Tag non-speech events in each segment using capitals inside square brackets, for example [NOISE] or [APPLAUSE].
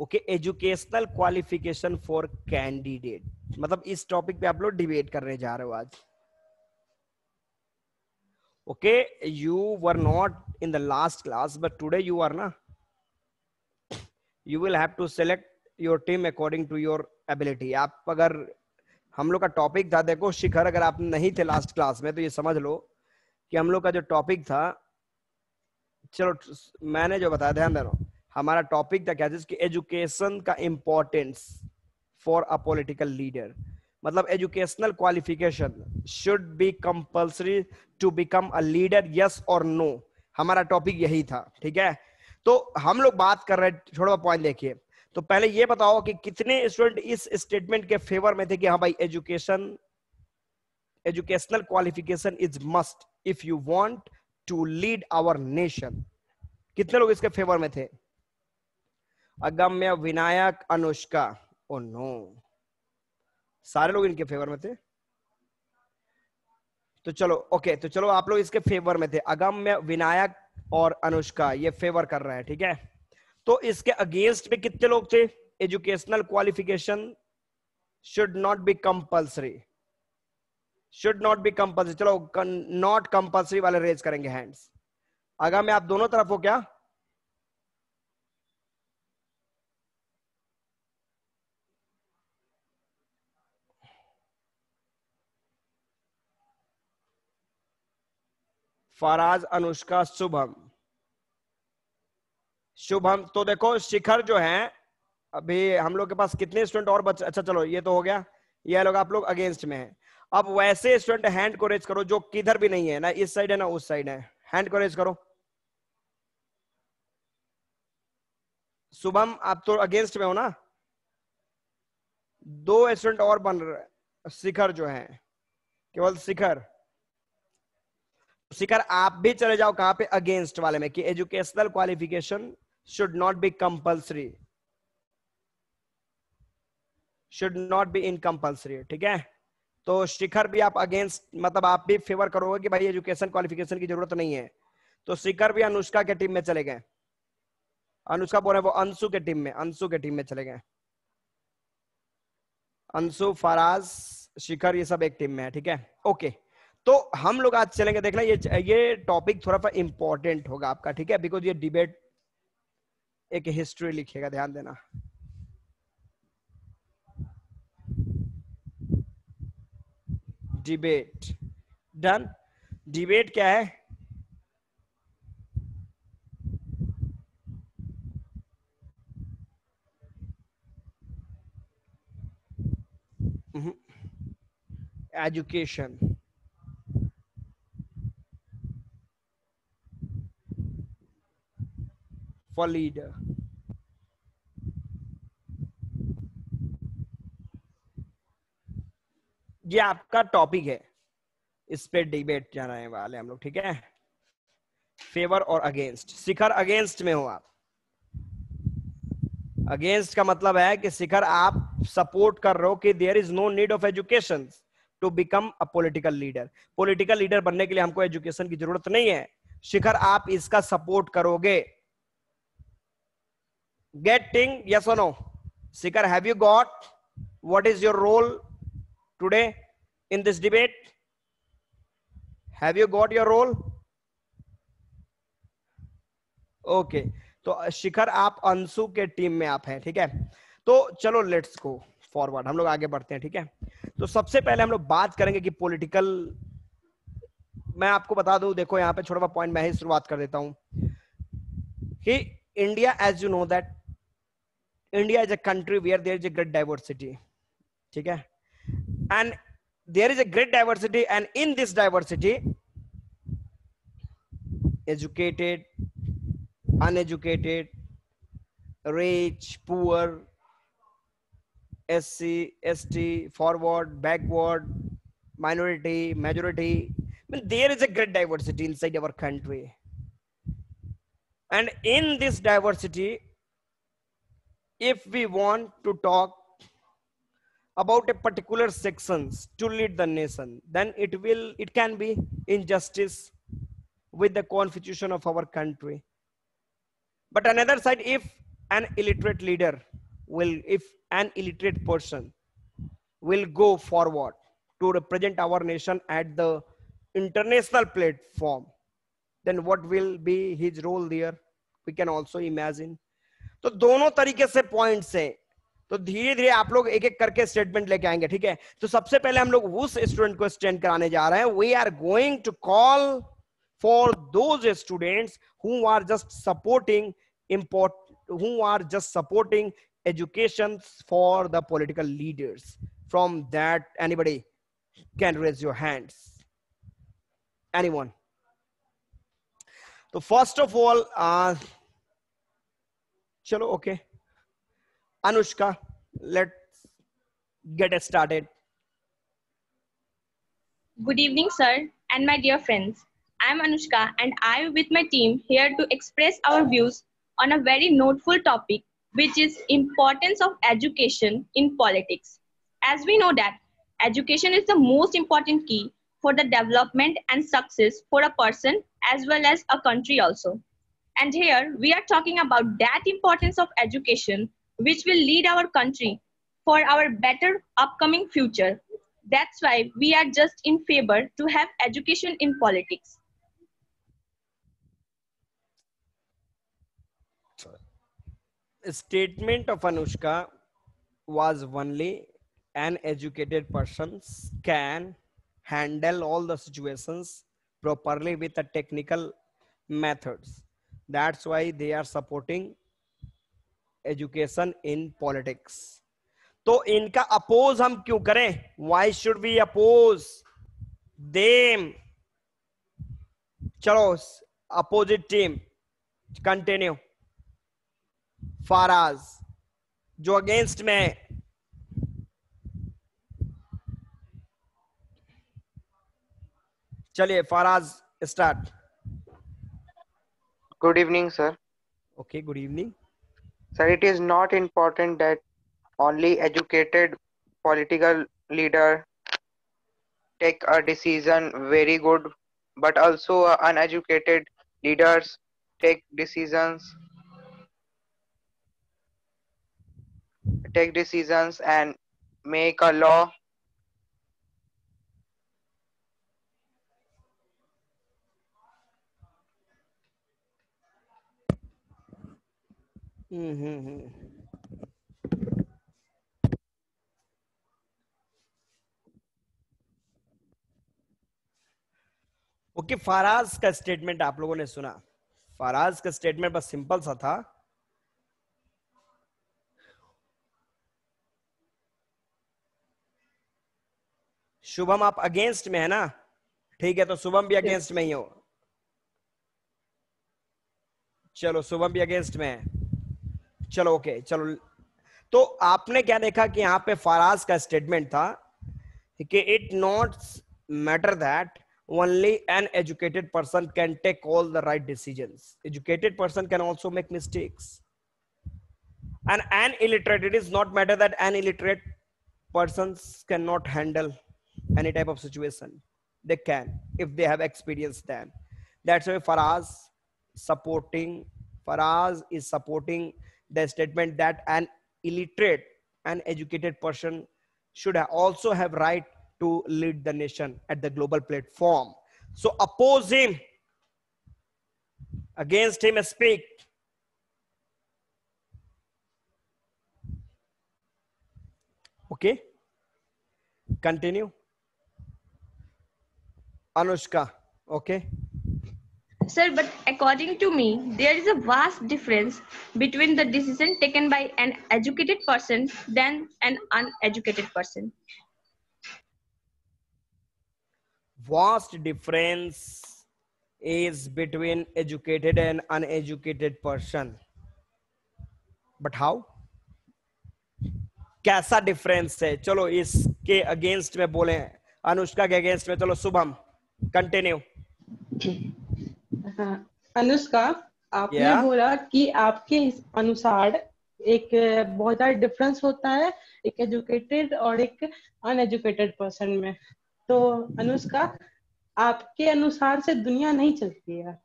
Okay educational qualification for candidate मतलब इस topic पे आप लोग डिबेट करने जा रहे हो आज। Okay you were not in the last class but today you are ना। You will have to select your team according to your ability आप अगर, हम लोग का टॉपिक था, देखो, शिखर, अगर आप नहीं थे लास्ट क्लास में तो ये समझ लो कि हम लोग का जो टॉपिक था, चलो, मैंने जो बताया, ध्यान दे रहा देना हमारा टॉपिक था क्या? जिसकी एजुकेशन का importance for a political leader मतलब educational qualification should be compulsory to become a leader yes और नो हमारा टॉपिक यही था, ठीक है? तो हम लोग बात कर रहे हैं छोड़ो पॉइंट देखिए। तो पहले ये बताओ कि कितने स्टूडेंट इस स्टेटमेंट के फेवर में थे कि हाँ भाई education educational qualification is must if you want to lead our nation कितने लोग इसके फेवर में थे? अगम्य विनायक अनुष्का। Oh no. सारे लोग इनके फेवर में थे? तो चलो ओके तो चलो आप लोग इसके फेवर में थे। अगम्य विनायक और अनुष्का, ये फेवर कर रहे हैं, ठीक है? तो इसके अगेंस्ट में कितने लोग थे? Educational qualification should not be compulsory should not be compulsory चलो नॉट कंपल्सरी वाले रेज करेंगे हैंड्स अगर मैं आप दोनों तरफ़ हो क्या? फराज अनुष्का, शुभम। शुभम तो देखो, शिखर जो है, अभी हम लोग के पास कितने स्टूडेंट और बच अच्छा चलो, ये तो हो गया। ये लोग आप लोग अगेंस्ट में है। अब वैसे स्टूडेंट हैंड को रेज करो, जो किधर भी नहीं है, ना इस साइड है, ना उस साइड है। हैंड को रेज करो। शुभम, आप तो अगेंस्ट में हो ना? दो स्टूडेंट और बन रहे शिखर जो है। केवल शिखर। शिखर, आप भी चले जाओ कहाँ पे अगेंस्ट वाले में, कि educational qualification should not be compulsory should not be in compulsory ठीक है? तो शिखर भी आप अगेंस्ट मतलब आप भी फेवर करोगे कि भाई एजुकेशन क्वालिफिकेशन की ज़रूरत नहीं है। तो शिखर भी अनुष्का के टीम में चले गए। अनुष्का बोल रहे वो अंशु के टीम में, अंशु के टीम में चले गए। अंशु, फराज, शिखर, ये सब एक टीम में है, ठीक है? ओके तो हम लोग आज चलेंगे, देखना ये ये टॉपिक थोड़ा सा इंपॉर्टेंट होगा आपका, ठीक है? बिकॉज़ ये डिबेट एक हिस्ट्री लिखेगा, ध्यान देना। डिबेट डन डिबेट क्या है? Education for leader. ये आपका टॉपिक है। इस पे डिबेट जाने वाले हम लोग, ठीक है? फेवर और अगेंस्ट शिखर अगेंस्ट में हो आप। अगेंस्ट का मतलब है कि शिखर, आप सपोर्ट कर रहे हो कि there is no need of education to become a political leader political leader बनने के लिए हमको एजुकेशन की ज़रूरत नहीं है। शिखर, आप इसका सपोर्ट करोगे। Getting yes or no? Sikar, have you got what is your role today in this debate? Have you got your role? Okay. तो शिखर आप अंशु के टीम में आप हैं ठीक है? तो चलो लेट्स गो फॉरवर्ड हम लोग आगे बढ़ते हैं ठीक है? तो सबसे पहले हम लोग बात करेंगे कि पॉलिटिकल मैं आपको बता दूँ देखो यहाँ पे छोटा पॉइंट मैं ही शुरुआत कर देता हूँ कि India as you know that India is a country where there is a great diversity. Okay? And there is a great diversity, and in this diversity, educated, uneducated, rich, poor, SC, ST, forward, backward, minority, majority. I mean, there is a great diversity inside our country. And in this diversity, if we want to talk about a particular sections to lead the nation then it will it can be injustice with the constitution of our country. But another side if an illiterate leader will if an illiterate person will go forward to represent our nation at the international platform then what will be his role there? We can also imagine तो दोनों तरीके से points है। तो धीरे धीरे आप लोग एक एक करके स्टेटमेंट लेके आएँगे, ठीक है? तो सबसे पहले हम लोग उस स्टूडेंट को स्टैंड कराने जा रहे हैं। We are going to call for those students who supporting import who education for the political leaders from that anybody can raise your hand anyone तो first of all chalo okay Anushka, let's get started. Good evening, sir, and my dear friends. I am Anushka, and I with my team here to express our views on a very noteful topic, which is importance of education in politics. As we know that education is the most important key for the development and success for a person as well as a country also. And here we are talking about that importance of education which will lead our country for our better upcoming future. That's why we are just in favor to have education in politics. Statement of Anushka was only an educated person can handle all the situations properly with the technical methods. That's why they are supporting education in politics तो इनका oppose हम क्यों करें? Why should be oppose them चलो opposite team continue Faraz जो against में चलिए Faraz start Good evening, sir. Okay, good evening. Sir, it is not important that only educated political leader take a decision very good, but also uh, uneducated leaders take decisions take decisions and make a law hmm okay, Faraz का statement आप लोगों ने सुना। फाराज का statement बस simple सा था। शुभम आप अगेंस्ट में है ना? ठीक है तो शुभम भी अगेंस्ट में ही हो। चलो, शुभम भी अगेंस्ट में है। चलो ओके चलो। तो आपने क्या देखा कि यहाँ पे फराज का स्टेटमेंट था कि it not matter that only an educated person can take all the right decision educated person can also make mistakes and an illiterate it is not matter that an illiterate person can not handle any type of situation they can if they have experience then that's Faraz supporting Faraz is supporting the statement that an illiterate and educated person should also have right to lead the nation at the global platform. So oppose him. Against him speak. Okay? Continue. Anushka. Okay Sir, but according to me, there is a vast difference between the decision taken by an educated person than an uneducated person. Vast difference is between educated and uneducated person. But how? कैसा difference है चलो इसके against में बोले अनुष्का के against में चलो Shubham continue हाँ, अनुष्का आपने yeah. बोला कि आपके अनुसार एक बहुत ज़्यादा डिफरेंस होता है एक एजुकेटेड और एक अनएजुकेटेड पर्सन में तो अनुष्का आपके अनुसार से दुनिया नहीं चलती है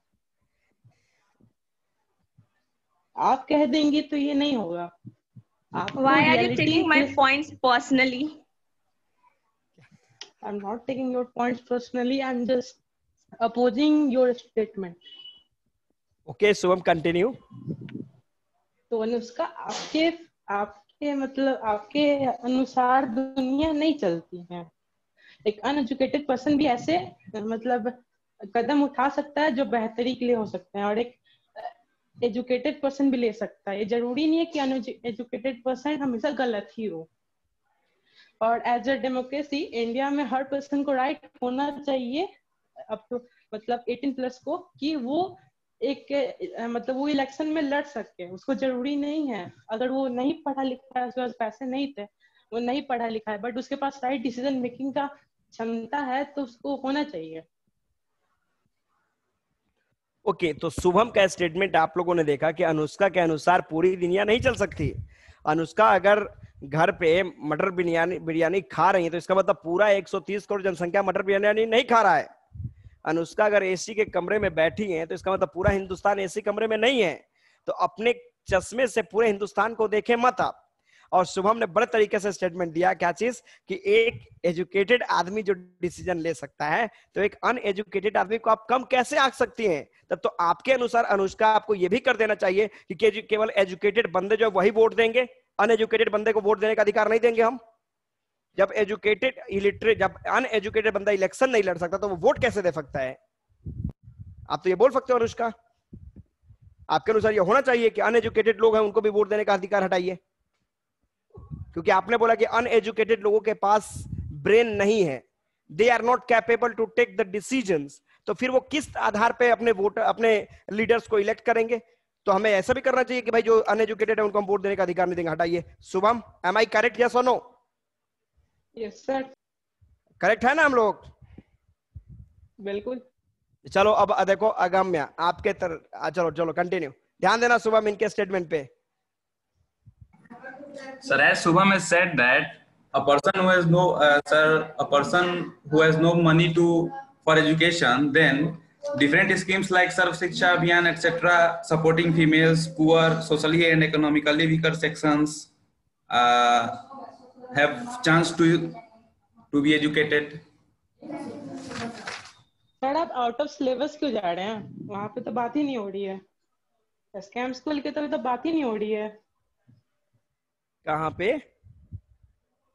आप कह देंगे तो ये नहीं होगा Why are you taking my points personally? I'm not taking your points personally. I'm just opposing your statement. Okay, so I'm continue. तो अनुष्का आपके आपके मतलब आपके अनुसार दुनिया नहीं चलती है एक अनएजुकेटेड पर्सन भी ऐसे मतलब कदम उठा सकता है जो बेहतरी के लिए हो सकते हैं और एक एजुकेटेड पर्सन भी ले सकता है ये ज़रूरी नहीं है कि एजुकेटेड पर्सन हमेशा गलत ही हो और एज अ डेमोक्रेसी इंडिया में हर पर्सन को राइट होना चाहिए अब तो मतलब 18 प्लस को कि वो एक मतलब वो इलेक्शन में लड़ सके। उसको ज़रूरी नहीं है। अगर वो नहीं पढ़ा लिखा है उसके पास पैसे नहीं थे वो नहीं पढ़ा लिखा है बट उसके पास राइट डिसीज़न मेकिंग का क्षमता है तो उसको होना चाहिए। ओके okay, तो शुभम का स्टेटमेंट आप लोगों ने देखा कि अनुष्का के अनुसार पूरी दुनिया नहीं चल सकती। अनुष्का अगर घर पे मटर बिरयानी बिरयानी खा रही है तो इसका मतलब पूरा 130 करोड़ जनसंख्या मटर बिरयानी नहीं खा रहा है। अनुष्का अगर एसी के कमरे में बैठी है तो इसका मतलब पूरा हिंदुस्तान एसी कमरे में नहीं है। तो अपने चश्मे से पूरे हिंदुस्तान को देखे मत आप। और शुभम ने बड़े तरीके से स्टेटमेंट दिया, क्या चीज़? कि एक एजुकेटेड आदमी जो डिसीज़न ले सकता है तो एक अनएजुकेटेड आदमी को आप कम कैसे आंक सकती हैं? तब तो आपके अनुसार अनुष्का आपको यह भी कर देना चाहिए कि केवल एजुकेटेड बंदे जो वही वोट देंगे। अनएजुकेटेड बंदे को वोट देने का अधिकार नहीं देंगे हम। जब एजुकेटेड इलिटरेट जब अनएजुकेटेड बंदा इलेक्शन नहीं लड़ सकता तो वो वोट कैसे दे सकता है? आप तो ये बोल सकते हो, अनुष्का। आपके अनुसार ये होना चाहिए कि अनएजुकेटेड लोग हैं, उनको भी वोट देने का अधिकार हटाइए। क्योंकि आपने बोला कि अनएजुकेटेड लोगों के पास ब्रेन नहीं है। They are not capable to take the decision तो फिर वो किस आधार पे अपने वोटर अपने लीडर्स को इलेक्ट करेंगे? तो हमें ऐसा भी करना चाहिए कि भाई जो अनएजुकेटेड है, उनको हम वोट देने का अधिकार नहीं देंगे। हटाइए। शुभम एम आई करेक्ट या सोनो yes, करेक्ट है ना हम लोग? बिल्कुल। चलो अब देखो अगम्य। आपके तर चलो चलो कंटिन्यू ध्यान देना सुबह में इनके स्टेटमेंट पे। सर सुबह में said that a person who has no sir a person who has no money to for education then different schemes like Sarva Shiksha Abhiyan etcetera supporting females poor socially and economically weaker sections have chance to to be educated. Sir आप out of syllabus क्यों जा रहे हैं? वहाँ पे तो बात ही नहीं हो रही है। स्कैम स्कूल के तो, तो बात ही नहीं हो रही है। कहाँ पे?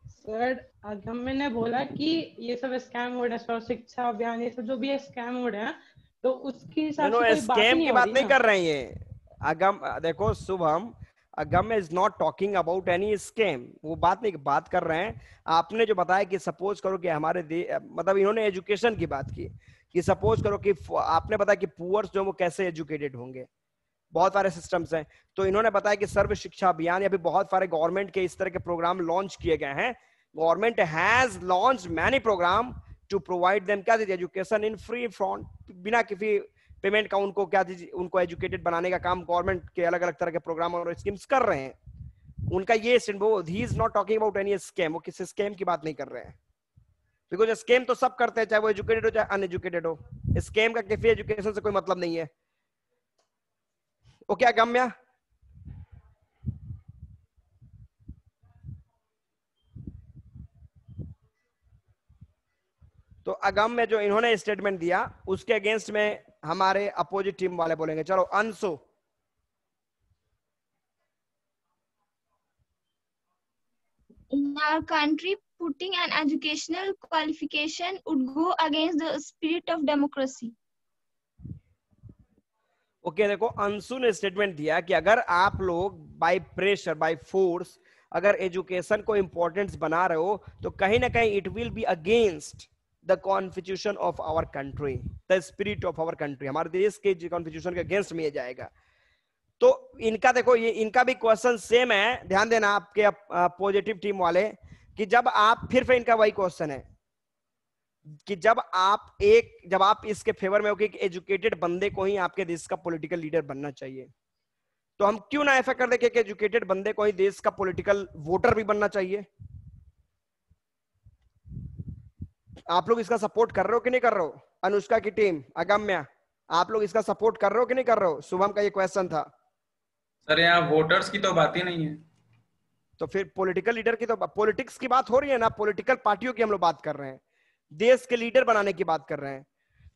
सर गवर्नमेंट ने बोला कि ये सब स्कैम हो रहे हैं शिक्षा अभियान ये सब जो भी स्कैम हो रहे हैं तो उसकी हिसाब से स्कैम की बात नहीं कर रहे हैं अगम देखो Shubham Agam is not talking about any scam वो बात नहीं, बात कर रहे हैं। आपने जो बताया कि सपोज़ करो कि हमारे मतलब इन्होंने एजुकेशन की बात की, कि सपोज़ करो कि आपने बताया कि पुअर्स जो वो कैसे एजुकेटेड होंगे? बहुत सारे सिस्टम्स हैं। तो इन्होंने बताया कि सर्व शिक्षा अभियान या बहुत सारे गवर्नमेंट के इस तरह के प्रोग्राम लॉन्च किए गए हैं। Government has launch many program to provide them क्या एजुकेशन इन फ्री फ्रॉन्ट बिना किसी पेमेंट का उनको क्या उनको एजुकेटेड बनाने का काम गवर्नमेंट के अलग अलग तरह के प्रोग्राम और स्कीम्स कर रहे हैं। उनका ये वो ही is not talking about any scam वो किसी स्कैम की बात नहीं कर रहे हैं। बिकॉज़ स्कैम तो सब करते हैं, चाहे वो एजुकेटेड हो, चाहे अनएजुकेटेड हो। स्कैम का किसी एजुकेशन से कोई मतलब नहीं है। ओके अगम्या तो अगम में जो इन्होंने स्टेटमेंट दिया, उसके अगेंस्ट में हमारे अपोजिट टीम वाले बोलेंगे। चलो Anshu. In our country putting an educational qualification would go against the spirit of democracy. Okay देखो अंशु ने स्टेटमेंट दिया कि अगर आप लोग बाय प्रेशर बाय फोर्स अगर एजुकेशन को इंपॉर्टेंस बना रहे हो तो कहीं ना कहीं it will be against the constitution of our country the spirit of our country हमारे देश के कॉन्स्टिट्यूशन के अगेंस्ट में जाएगा। तो इनका देखो, ये इनका भी क्वेश्चन सेम है। ध्यान देना आपके पॉजिटिव टीम वाले, कि जब आप, फिर फिर इनका वही क्वेश्चन है। कि जब आप एक, जब आप इसके फेवर में हो कि एजुकेटेड बंदे को ही आपके देश का पॉलिटिकल लीडर बनना चाहिए। तो हम क्यों ना ऐसा कर दे कि एजुकेटेड बंदे को ही देश का पॉलिटिकल वोटर भी बनना चाहिए? आप लोग इसका सपोर्ट कर रहे हो कि नहीं कर रहे हो? अनुष्का की टीम अगम्या आप लोग इसका सपोर्ट कर रहे हो कि नहीं कर रहे हो? शुभम का ये क्वेश्चन था। सर यहाँ वोटर्स की तो बात ही नहीं है। तो फिर पॉलिटिकल लीडर की तो पॉलिटिक्स की बात हो रही है ना? पॉलिटिकल पार्टियों की हम लोग बात कर रहे हैं। देश के लीडर बनाने की बात कर रहे हैं।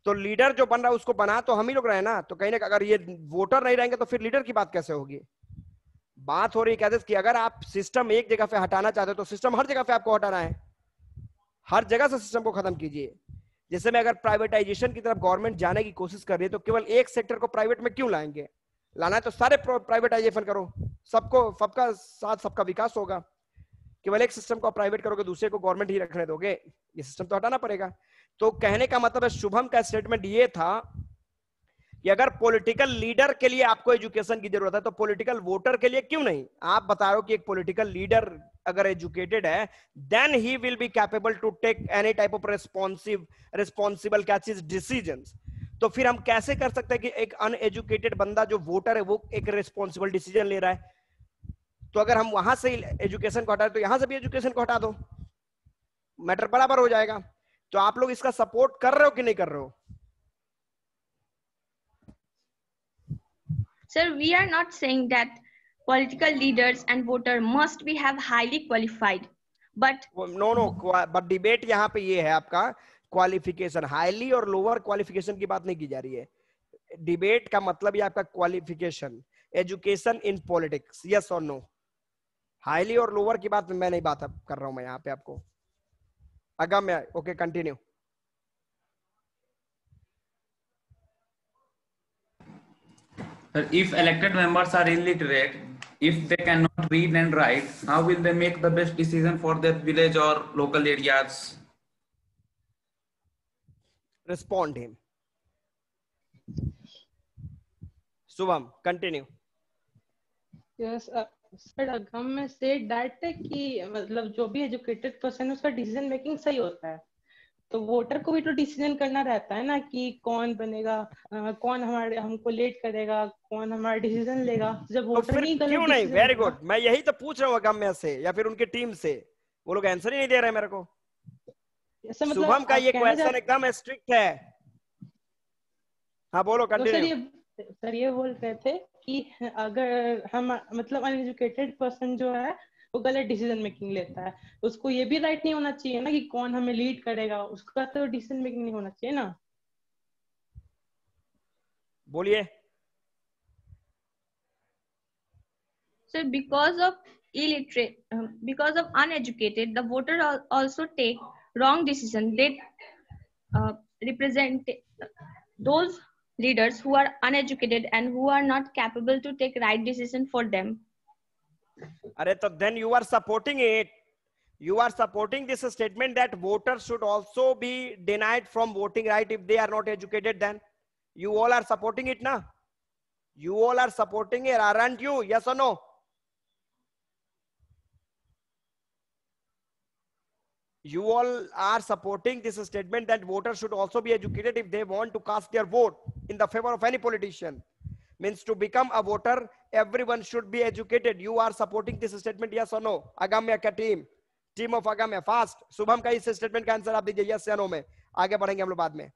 तो लीडर जो बन रहा है उसको बना तो हम ही लोग रहे ना? तो कहीं ना अगर ये वोटर नहीं रहेंगे तो फिर लीडर की बात कैसे होगी? बात हो रही है कि अगर आप सिस्टम एक जगह पे हटाना चाहते हो तो सिस्टम हर जगह पे आपको हटाना है। हर जगह से सिस्टम को खत्म कीजिए। जैसे मैं अगर प्राइवेटाइजेशन की तरफ़ गवर्नमेंट जाने की कोशिश कर रही है तो केवल एक सेक्टर को प्राइवेट में क्यों लाएँगे? लाना है तो सारे प्राइवेटाइजेशन करो। सबको, सबका साथ, सबका विकास होगा। केवल एक सिस्टम को प्राइवेट करोगे, दूसरे को गवर्नमेंट ही रखने दोगे। ये सिस्टम तो हटाना पड़ेगा। तो कहने का मतलब है, शुभम का स्टेटमेंट ये था कि अगर पॉलिटिकल लीडर के लिए आपको एजुकेशन की ज़रूरत है तो पॉलिटिकल वोटर के लिए क्यों नहीं? आप बता रहे हो कि एक पॉलिटिकल लीडर अगर एजुकेटेड है then he will be capable to take any type of responsive responsible क्या चीज़ डिसीज़न तो फिर हम कैसे कर सकते हैं कि एक अनएजुकेटेड बंदा जो वोटर है, वो एक रिस्पॉन्सिबल डिसीज़न ले रहा है? तो अगर हम वहाँ से एजुकेशन को हटा तो यहाँ से भी एजुकेशन को हटा दो। मैटर बराबर हो जाएगा। तो आप लोग इसका सपोर्ट कर रहे हो कि नहीं कर रहे हो? Sir, we are not saying that political leaders and voter must be have highly qualified, but no, no, but debate यहाँ पे ये है आपका क्वालिफिकेशन हाईली और लोअर क्वालिफिकेशन की बात नहीं की जा रही है। डिबेट का मतलब ये आपका qualification education in politics yes और नो हाईली और लोअर की बात मैं नहीं बात कर रहा हूँ मैं यहाँ पे आपको। Agamya okay continue if elected members are illiterate if they cannot read and write how will they make the best decision for their village or local areas respond him subham continue yes uh, sir Agam में say that कि मतलब जो भी educated person है उसका decision making सही होता है तो वोटर को भी तो डिसीज़न करना रहता है ना कि कौन बनेगा आ, कौन हमारे हमको लेट करेगा कौन हमारा डिसीज़न लेगा। जब वोटर तो नहीं क्यों नहीं? वेरी गुड मैं यही तो पूछ रहा हूँ अगम्य से या फिर उनकी टीम से। वो लोग आंसर ही नहीं दे रहे मेरे को। मतलब शुभम का ये क्वेश्चन एकदम स्ट्रिक्ट है। हाँ बोलो कंटिन्यू तो सर ये बोल रहे थे कि अगर हम मतलब अनएजुकेटेड पर्सन जो है वो गलत डिसीज़न मेकिंग लेता है। उसको ये भी राइट नहीं होना चाहिए ना कि कौन हमें लीड करेगा। उसका तो डिसीज़न मेकिंग नहीं होना चाहिए ना। बोलिए। Sir because of illiterate because of uneducated the voter also take wrong decision they represent those leaders who are uneducated and who are not capable to take right decision for them Are तो then you are supporting it. You are supporting this statement that voters should also be denied from voting right if they are not educated then. You all are supporting it now you all are supporting it aren't you? Yes or no? You all are supporting this statement that voters should also be educated if they want to cast their vote in the favor of any politician. Means to become a voter everyone should be educated you are supporting this statement yes or no agamya ka team team of agamya fast subham ka is statement ka answer aap dijiye yes या no mein aage badhenge hum log baad mein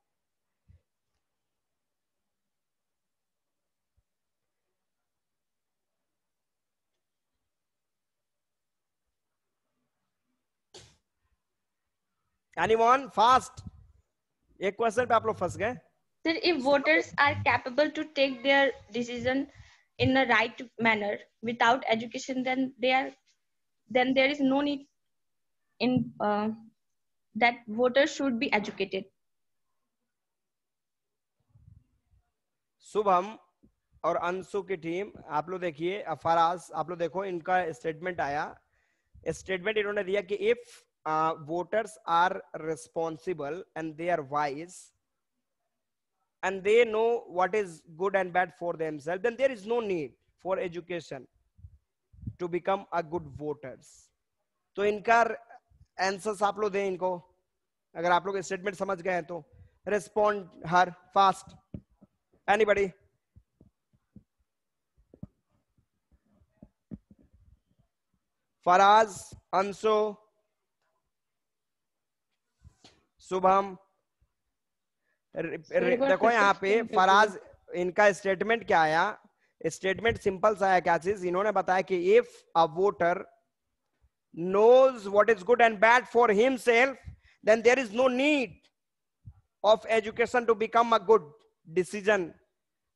anyone fast एक question पे आप लोग फंस गए Sir, if voters are capable to take their decision in a right manner without education, then they are, then there is no need in uh, that voters should be educated. Shubham और अंशु की team आप लोग देखिए फराज आप लोग देखो इनका statement आया स्टेटमेंट इन्होंने दिया कि if voters are responsible and they are wise and they know what is good and bad for themselves then there is no need for education to become a good voters तो इनका answers आप लोग दें इनको अगर आप लोग statement समझ गए हैं तो रिस्पॉन्ड हर फास्ट एनीबडी फराज अंशु शुभम देखो यहाँ पे फराज इनका स्टेटमेंट क्या आया? स्टेटमेंट सिंपल सा आया क्या चीज़ इन्होंने बताया कि if a voter knows what is good and bad for himself then there is no need of education to become a good decision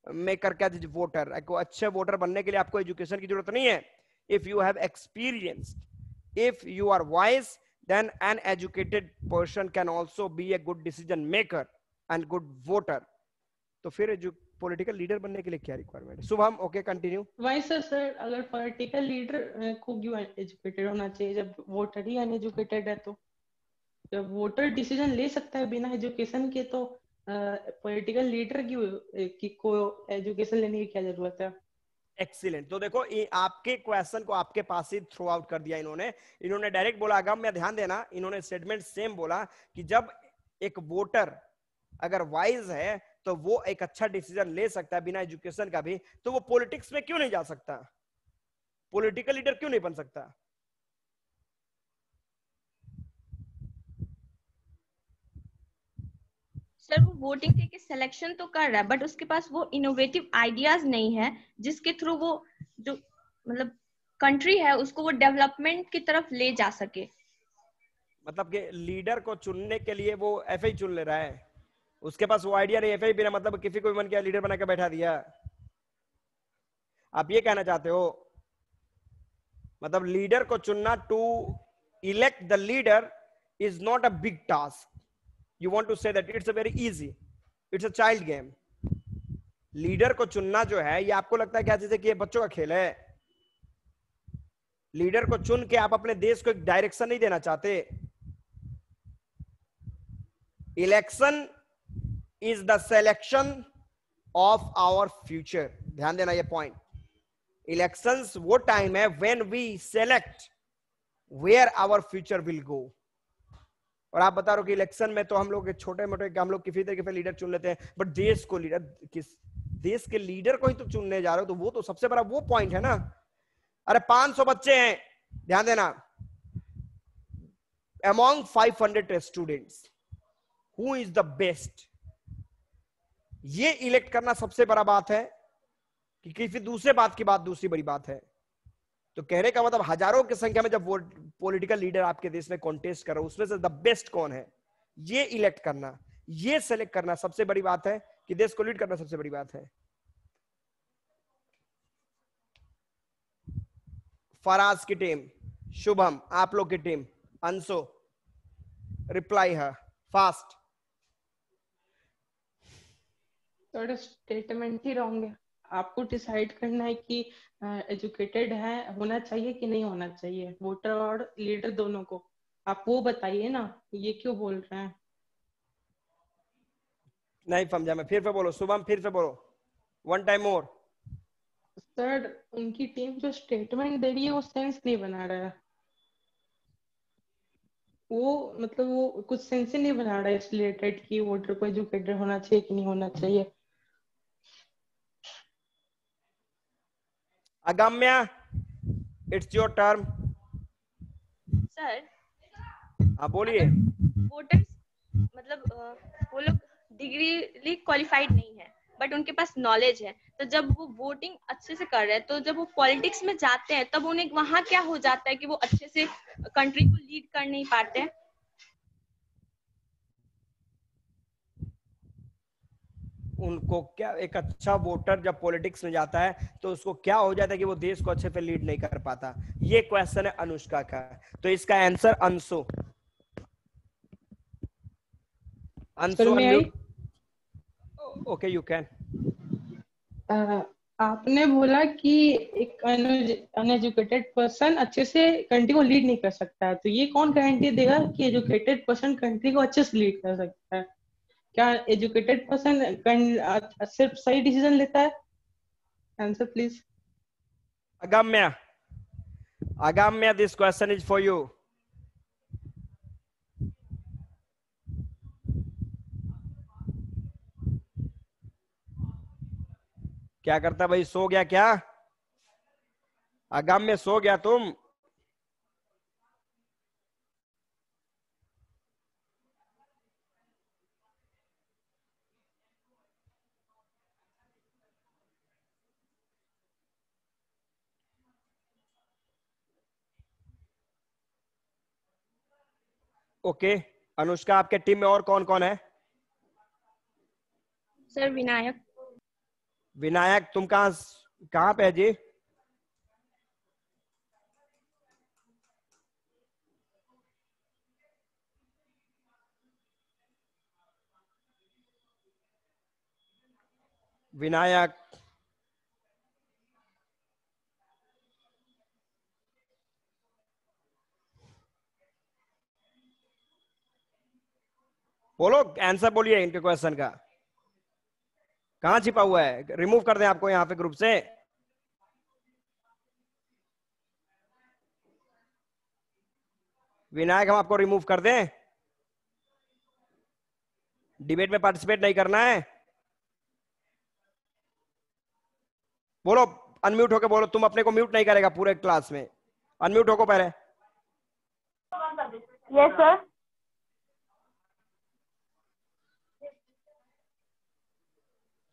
maker क्या चीज़ वोटर अच्छे वोटर बनने के लिए आपको एजुकेशन की ज़रूरत नहीं है। If you have experience if you are wise then an educated person can also be a good decision maker and good voter. तो फिर जो पॉलिटिकल लीडर बनने के लिए क्या रिक्वायरमेंट है? Shubham okay continue why sir sir अगर political leader को क्यों एजुकेटेड होना चाहिए? जब वोटर ही अनएजुकेटेड है तो। जब वोटर डिसीज़न ले सकता है बिना एजुकेशन के तो पॉलिटिकल लीडर की, की को एजुकेशन लेने की क्या ज़रूरत है? एक्सीलेंट तो देखो आपके क्वेश्चन को आपके पास ही थ्रो आउट कर दिया इन्होंने। इन्होंने डायरेक्ट बोला अगम में ध्यान देना इन्होंने स्टेटमेंट सेम बोला कि जब एक वोटर अगर वाइज है तो वो एक अच्छा डिसीज़न ले सकता है बिना एजुकेशन का भी तो वो पॉलिटिक्स में क्यों नहीं जा सकता? पॉलिटिकल लीडर क्यों नहीं बन सकता? सर वो वोटिंग के सिलेक्शन तो कर रहा है बट उसके पास वो इनोवेटिव आइडियाज़ नहीं है जिसके थ्रू वो जो मतलब कंट्री है उसको वो डेवलपमेंट की तरफ़ ले जा सके। मतलब कि लीडर को चुनने के लिए वो एफ़ चुन ले रहा है। उसके पास वो आइडिया नहीं एफ़ बिना मतलब किसी को भी मन किया लीडर बना के बैठा दिया। आप ये कहना चाहते हो मतलब लीडर को चुनना to elect the leader is not a big task you want to say that it's a very easy, it's a child game. Leader को चुनना जो है, ये आपको लगता है क्या है कि ये बच्चों का खेल है। लीडर को चुन के आप अपने देश को एक डायरेक्शन नहीं देना चाहते। Election is the selection of our future ध्यान देना ये पॉइंट इलेक्शंस वो टाइम है when we select where our future will go और आप बता रहे हो कि इलेक्शन में तो हम लोग छोटे मोटे हम लोग किसी तरीके से लीडर चुन लेते हैं बट देश को लीडर किस, देश के लीडर को ही तो चुनने जा रहे हो तो वो तो सबसे बड़ा वो पॉइंट है ना। अरे 500 बच्चे हैं, ध्यान देना। Among 500 students who is the best ये इलेक्ट करना सबसे बड़ा बात है कि किसी दूसरे बात की बात दूसरी बड़ी बात है। तो कहने का मतलब हज़ारों की संख्या में जब वो पॉलिटिकल लीडर आपके देश में कॉन्टेस्ट कर उसमें से द बेस्ट कौन है? ये इलेक्ट करना, ये सेलेक्ट करना सबसे बड़ी बात है कि देश को लीड करना सबसे बड़ी बात है। फराज की टीम शुभम, आप लोग की टीम अंशो रिप्लाई है फास्ट स्टेटमेंट ही रॉन्ग है आपको डिसाइड करना है कि एजुकेटेड है होना चाहिए कि नहीं होना चाहिए? वोटर और लीडर दोनों को। आप वो बताइए ना ये क्यों बोल रहे हैं? नहीं समझा मैं। फिर से बोलो। शुभम फिर से बोलो। वन टाइम मोर सर उनकी टीम जो स्टेटमेंट दे रही है वो सेंस नहीं बना रहा है। वो मतलब वो कुछ सेंस ही नहीं बना रहा है इस रिलेटेड कि वोटर को एजुकेटेड होना चाहिए कि नहीं होना चाहिए। Agamya it's your turn sir हाँ बोलिए। वोटर्स मतलब वो लोग डिग्री क्वालिफाइड नहीं है बट उनके पास नॉलेज है तो जब वो वोटिंग अच्छे से कर रहे हैं तो जब वो पॉलिटिक्स में जाते हैं तब उन्हें वहाँ क्या हो जाता है कि वो अच्छे से कंट्री को लीड कर नहीं पाते हैं? उनको क्या एक अच्छा वोटर जब पॉलिटिक्स में जाता है तो उसको क्या हो जाता है कि वो देश को अच्छे से लीड नहीं कर पाता? ये क्वेश्चन है अनुष्का का। तो इसका answer Anshu. Anshu okay you can आपने बोला कि एक अनएजुकेटेड पर्सन अच्छे से कंट्री को लीड नहीं कर सकता तो ये कौन गारंटी देगा कि एजुकेटेड पर्सन कंट्री को अच्छे से लीड कर सकता है? क्या एजुकेटेड पर्सन सिर्फ़ सही डिसीज़न लेता है? Answer please Agamya Agamya this question is for you क्या करता भाई? सो गया क्या? अगम्य सो गया तुम? ओके अनुष्का आपके टीम में और कौन कौन है? सर विनायक। विनायक तुम कहाँ कहाँ पे है जी? विनायक बोलो आंसर बोलिए इनके क्वेश्चन का। कहा छिपा हुआ है? रिमूव कर दें आपको यहाँ पे ग्रुप से। विनायक, हम आपको रिमूव कर दें। डिबेट में पार्टिसिपेट नहीं करना है। बोलो अनम्यूट होके बोलो, तुम अपने को म्यूट नहीं करेगा पूरे क्लास में। अनम्यूट होको पहले। यस सर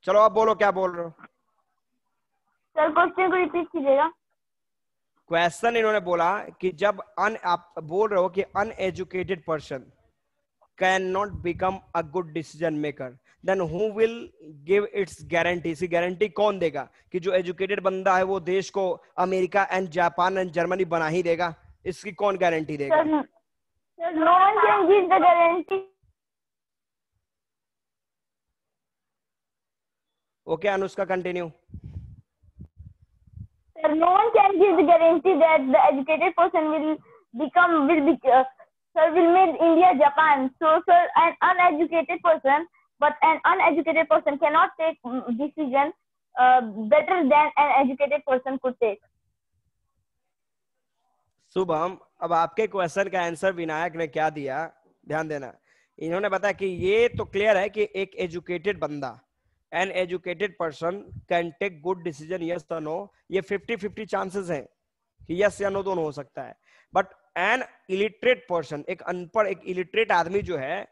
चलो अब बोलो क्या बोल रहे हो? सर क्वेश्चन को रिपीट कीजिएगा। क्वेश्चन इन्होंने बोला कि जब अन आप बोल रहे हो कि uneducated person can not become a good decision maker then who will give its guarantee इसकी गारंटी कौन देगा? कि जो एजुकेटेड बंदा है वो देश को America and Japan and Germany बना ही देगा। इसकी कौन गारंटी देगा? Sir sir no okay Anushka continue sir no one can give the guarantee that the educated person will become will be sir will made India Japan so sir an uneducated person but an uneducated person can not take decision better then an educated person could take Shubham अब आपके question का answer Vinayak ने क्या दिया? ध्यान देना। इन्होंने बताया कि ये तो क्लियर है कि एक एजुकेटेड बंदा an educated person can take good decision yes या नो ये 50 50 चांसेस हैं कि यस या नो दोनों हो सकता है. बट एन इलिटरेट पर्सन एक अनपढ़, एक इलिटरेट आदमी जो है,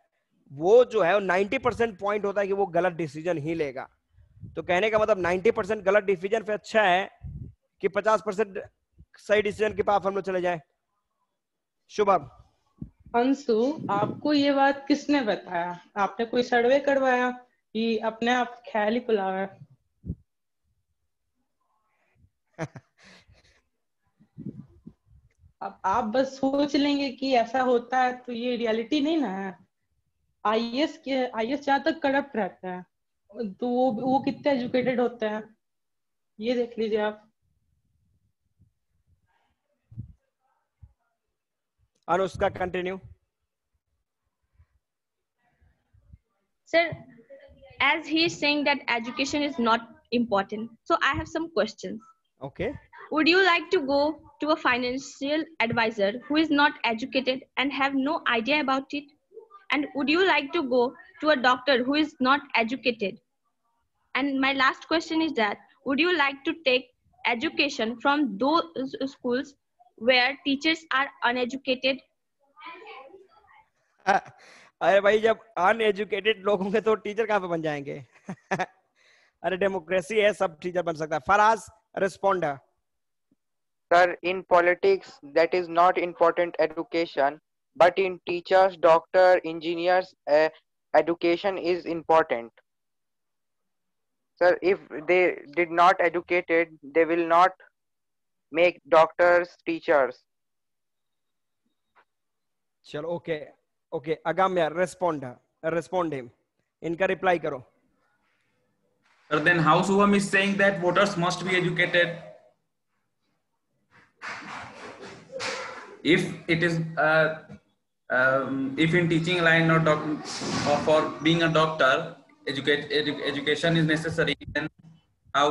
वो जो है 90 परसेंट पॉइंट होता है कि वो गलत डिसीज़न ही लेगा. तो कहने का मतलब 90 परसेंट गलत डिसीज़न पे अच्छा है कि 50 परसेंट सही डिसीज़न के पास हम लोग चले जाए. शुभम. अंशु, आपको ये बात किसने बताया? आपने कोई सर्वे करवाया? कि अपने आप ख्याल ही पुलावा [LAUGHS] अब आप बस सोच लेंगे कि ऐसा होता है तो ये रियलिटी नहीं ना है। आईएएस के आईएएस जहाँ तक करप्ट रहता है तो वो वो कितने एजुकेटेड होते हैं ये देख लीजिए आप। Anushka continue Sir, as he is saying that education is not important, so I have some questions. Okay. Would you like to go to a financial advisor who is not educated and have no idea about it? And would you like to go to a doctor who is not educated? And my last question is that would you like to take education from those schools where teachers are uneducated? Uh, अरे भाई जब uneducated लोग होंगे तो teacher कहाँ पे बन जाएँगे? [LAUGHS] अरे डेमोक्रेसी है सब टीचर बन सकता है। Faraz responder sir in politics that is not important education but in teachers doctor engineers education is important sir if they did not educated they will not make doctors teachers चलो okay okay Agamya respond respond him इनका reply करो Sir, then how Subham is saying that voters must be educated? If it is, uh, um, if in teaching line or, doc, or for being a doctor, educate, edu, education is necessary, then how?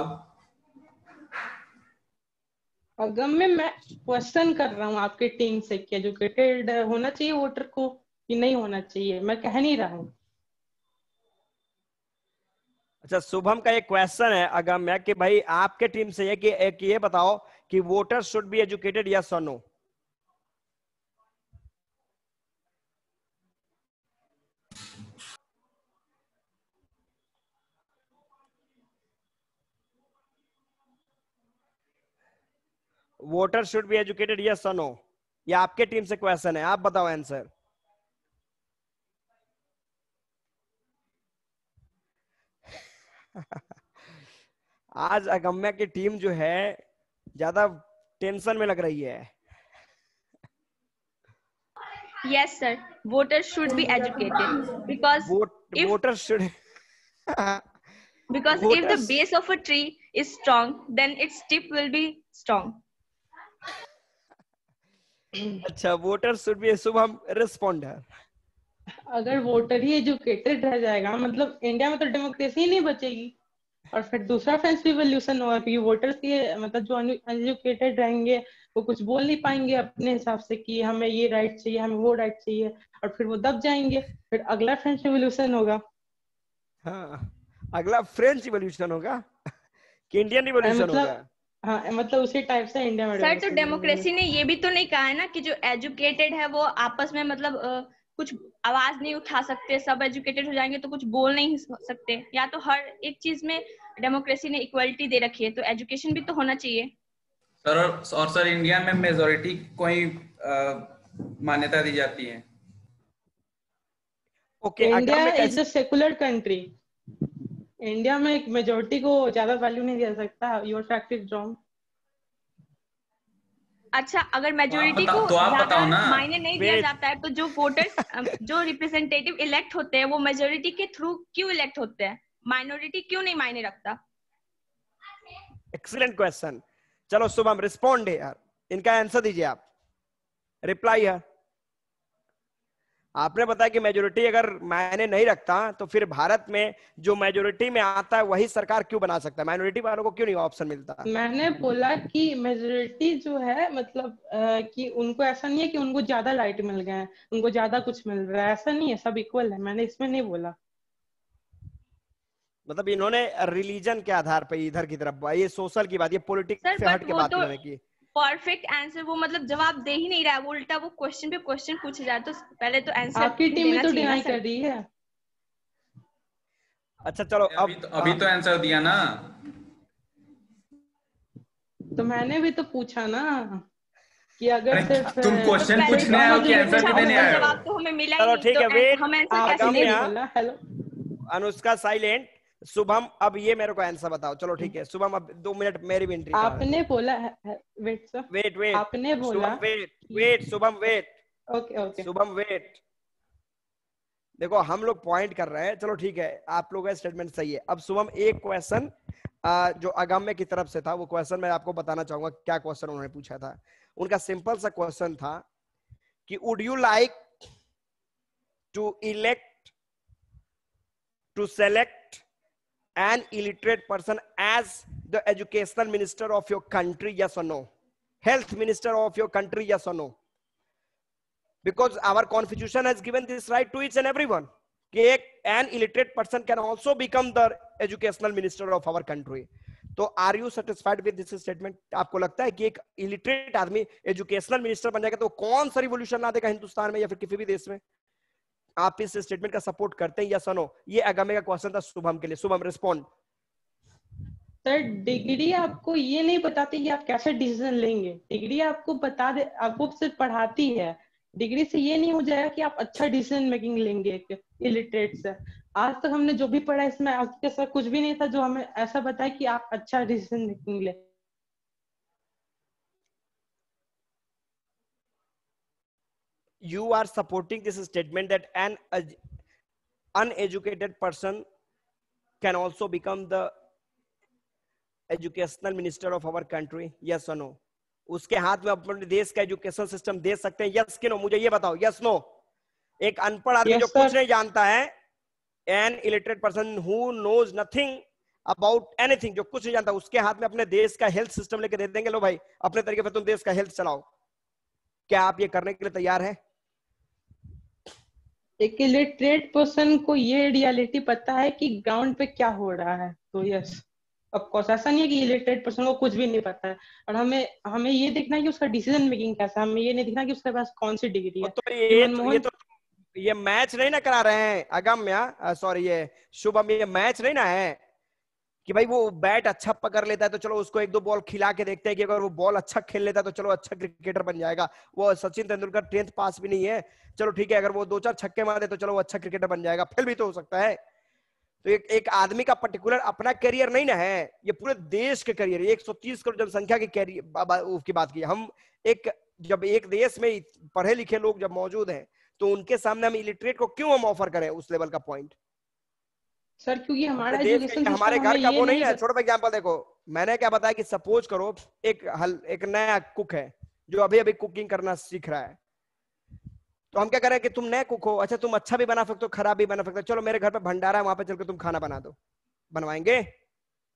Agamya मैं question कर रहा हूँ आपके team से कि educated होना चाहिए voter को कि नहीं होना चाहिए, मैं कह नहीं रहा हूँ। अच्छा शुभम का एक क्वेश्चन है अगम्य कि भाई आपके टीम से ये कि, एक ये बताओ कि voter should be educated yes और no voter should be educated yes और नो ये आपके टीम से क्वेश्चन है, आप बताओ आंसर आज अगम्या की टीम जो है ज़्यादा टेंशन में लग रही है। Yes sir voter should be educated because voter should because if the base of a tree is strong then its tip will be strong अच्छा voter should be Shubham responder अगर voter ही educated रह जाएगा मतलब India में तो democracy ही नहीं बचेगी। और फिर दूसरा फ्रेंड्स रिवोल्यूशन होगा क्योंकि वोटर्स के मतलब जो अनएजुकेटेड रहेंगे वो कुछ बोल नहीं पाएँगे अपने हिसाब से कि हमें ये राइट चाहिए हमें वो राइट चाहिए और फिर वो दब जाएँगे। फिर अगला फ्रेंच रिवोल्यूशन होगा। हाँ अगला फ्रेंच रिवोल्यूशन होगा। [LAUGHS] कि इंडियन रिवॉल्यूशन मतलब होगा। हाँ मतलब उसी टाइप से इंडिया में सर तो डेमोक्रेसी ने ये भी तो नहीं कहा है ना कि जो एजुकेटेड है वो आपस में मतलब अ, कुछ आवाज़ नहीं उठा सकते सब एजुकेटेड हो जाएँगे तो कुछ बोल नहीं सकते। या तो हर एक चीज़ में डेमोक्रेसी ने इक्वलिटी दे रखी है तो एजुकेशन भी तो होना चाहिए। सर और, और सर इंडिया में मेजोरिटी को ही मान्यता दी जाती है? Okay India is a secular country India में एक मेजोरिटी को ज़्यादा वैल्यू नहीं दिया सकता योर फैक्ट इज़ रॉन्ग अच्छा अगर मेजोरिटी को तो आप ज़्यादा बताओ ना। मायने नहीं दिया जाता है तो जो वोटर्स जो रिप्रेजेंटेटिव इलेक्ट होते हैं वो मेजोरिटी के थ्रू क्यों इलेक्ट होते हैं? माइनॉरिटी क्यों नहीं मायने रखता? एक्सीलेंट क्वेश्चन चलो शुभम रिस्पॉन्ड है यार। इनका आंसर दीजिए आप। रिप्लाई है। आपने बताया कि मेजोरिटी अगर मायने नहीं रखता तो फिर भारत में जो मेजोरिटी में आता है वही सरकार क्यों बना सकता है? माइनॉरिटी वालों को क्यों नहीं ऑप्शन मिलता? मैंने बोला कि मेजोरिटी जो है मतलब अ, कि उनको ऐसा नहीं है कि उनको ज़्यादा लाइट मिल गए हैं उनको ज़्यादा कुछ मिल रहा है। ऐसा नहीं है सब इक्वल है। मैंने इसमें नहीं बोला। मतलब इन्होंने रिलीजन के आधार पर इधर की तरफ़ ये सोशल की बात ये पॉलिटिक्स से हट के बात तो- की परफेक्ट आंसर वो मतलब जवाब दे ही नहीं रहा है वो उल्टा वो क्वेश्चन पे क्वेश्चन पूछे जाए तो पहले तो आंसर आपकी टीम भी तो डिनाई कर रही है। अच्छा चलो अब अभी तो अभी तो आंसर दिया ना। तो मैंने भी तो पूछा ना कि अगर सिर्फ़ तुम क्वेश्चन पूछने आए हो कि आंसर भी देने आए हो? जवाब तो हमें मिला ही नहीं तो हम आंसर कैसे बोला हेलो अनुष्का साइलेंट शुभम अब ये मेरे को आंसर बताओ। चलो ठीक है शुभम अब दो मिनट मेरी भी एंट्री आपने बोला वेट सर वेट वेट आपने बोला wait wait Shubham wait okay okay Shubham wait देखो हम लोग पॉइंट कर रहे हैं। चलो ठीक है आप लोगों का स्टेटमेंट सही है। अब शुभम एक क्वेश्चन जो अगम्य की तरफ़ से था वो क्वेश्चन मैं आपको बताना चाहूँगा क्या क्वेश्चन उन्होंने पूछा था। उनका सिंपल सा क्वेश्चन था कि would you like to elect to select an illiterate person as the educational minister of your country yes or no health minister of your country yes or no because our constitution has given this right to each and everyone an illiterate person can also become the educational minister of our country तो are you satisfied with this statement आपको लगता है कि एक illiterate आदमी educational minister बन जाएगा तो कौन सा रिवोल्यूशन ला देगा हिंदुस्तान में या फिर किसी भी देश में आप इस स्टेटमेंट का सपोर्ट करते हैं या सनो ये अगमे का क्वेश्चन था शुभम के लिए। शुभम रिस्पॉन्ड सर डिग्री आपको ये नहीं बताती कि आप कैसे डिसीज़न लेंगे। डिग्री आपको बता दे, आपको सिर्फ़ पढ़ाती है। डिग्री से ये नहीं हो जाएगा कि आप अच्छा डिसीज़न मेकिंग लेंगे एक इलिटरेट से। आज तक हमने जो भी पढ़ा, इसमें आपके साथ कुछ भी नहीं था जो हमें ऐसा बताया कि आप अच्छा डिसीज़न मेकिंग ले। You are supporting this statement that an uneducated person can also become the educational minister of our country yes or no? उसके हाथ में अपने देश का एजुकेशन सिस्टम दे सकते हैं यस कि नो मुझे ये बताओ यस नो एक अनपढ़ आदमी Yes, जो sir. कुछ नहीं जानता है an illiterate person who knows nothing about anything जो कुछ नहीं जानता उसके हाथ में अपने देश का हेल्थ सिस्टम लेके दे देंगे लो भाई अपने तरीके से तुम देश का हेल्थ चलाओ। क्या आप ये करने के लिए तैयार है? एक इलिटरेट पर्सन को ये रियलिटी पता है कि ग्राउंड पे क्या हो रहा है। तो यस ऑफकोर्स कोर्स ऐसा नहीं है कि इलिटरेट पर्सन को कुछ भी नहीं पता है। और हमें हमें ये देखना है कि उसका डिसीज़न मेकिंग कैसा है। हमें ये नहीं देखना कि उसके पास कौन सी डिग्री है। तो ये तो, ये तो ये मैच नहीं ना करा रहे हैं अगम्या सॉरी ये शुभम ये मैच नहीं ना है। कि भाई वो बैट अच्छा पकड़ लेता है तो चलो उसको एक दो बॉल खिला के देखते हैं कि अगर वो बॉल अच्छा खेल लेता है तो चलो अच्छा क्रिकेटर बन जाएगा। वो सचिन तेंदुलकर टेंथ पास भी नहीं है। चलो ठीक है, अगर वो दो चार छक्के मारे तो चलो वो अच्छा क्रिकेटर बन जाएगा। फिर भी तो हो सकता है। तो एक एक आदमी का पर्टिकुलर अपना करियर नहीं ना है, ये पूरे देश के करियर एक सौ तीस करोड़ जनसंख्या की करियर की बात की। हम एक, जब एक देश में पढ़े लिखे लोग जब मौजूद हैं तो उनके सामने हम इलिटरेट को क्यों हम ऑफ़र करें उस लेवल का पॉइंट सर क्योंकि हमारा एजुकेशन हमारे घर का वो नहीं है। छोटा एग्जांपल देखो। मैंने क्या बताया कि सपोज़ करो एक हल एक नया कुक है जो अभी अभी कुकिंग करना सीख रहा है। तो हम क्या करें कि तुम नए कुक हो अच्छा तुम अच्छा भी बना सकते हो खराब भी बना सकते हो। चलो मेरे घर पे भंडारा है वहाँ पे चल के तुम खाना बना दो। बनवाएँगे?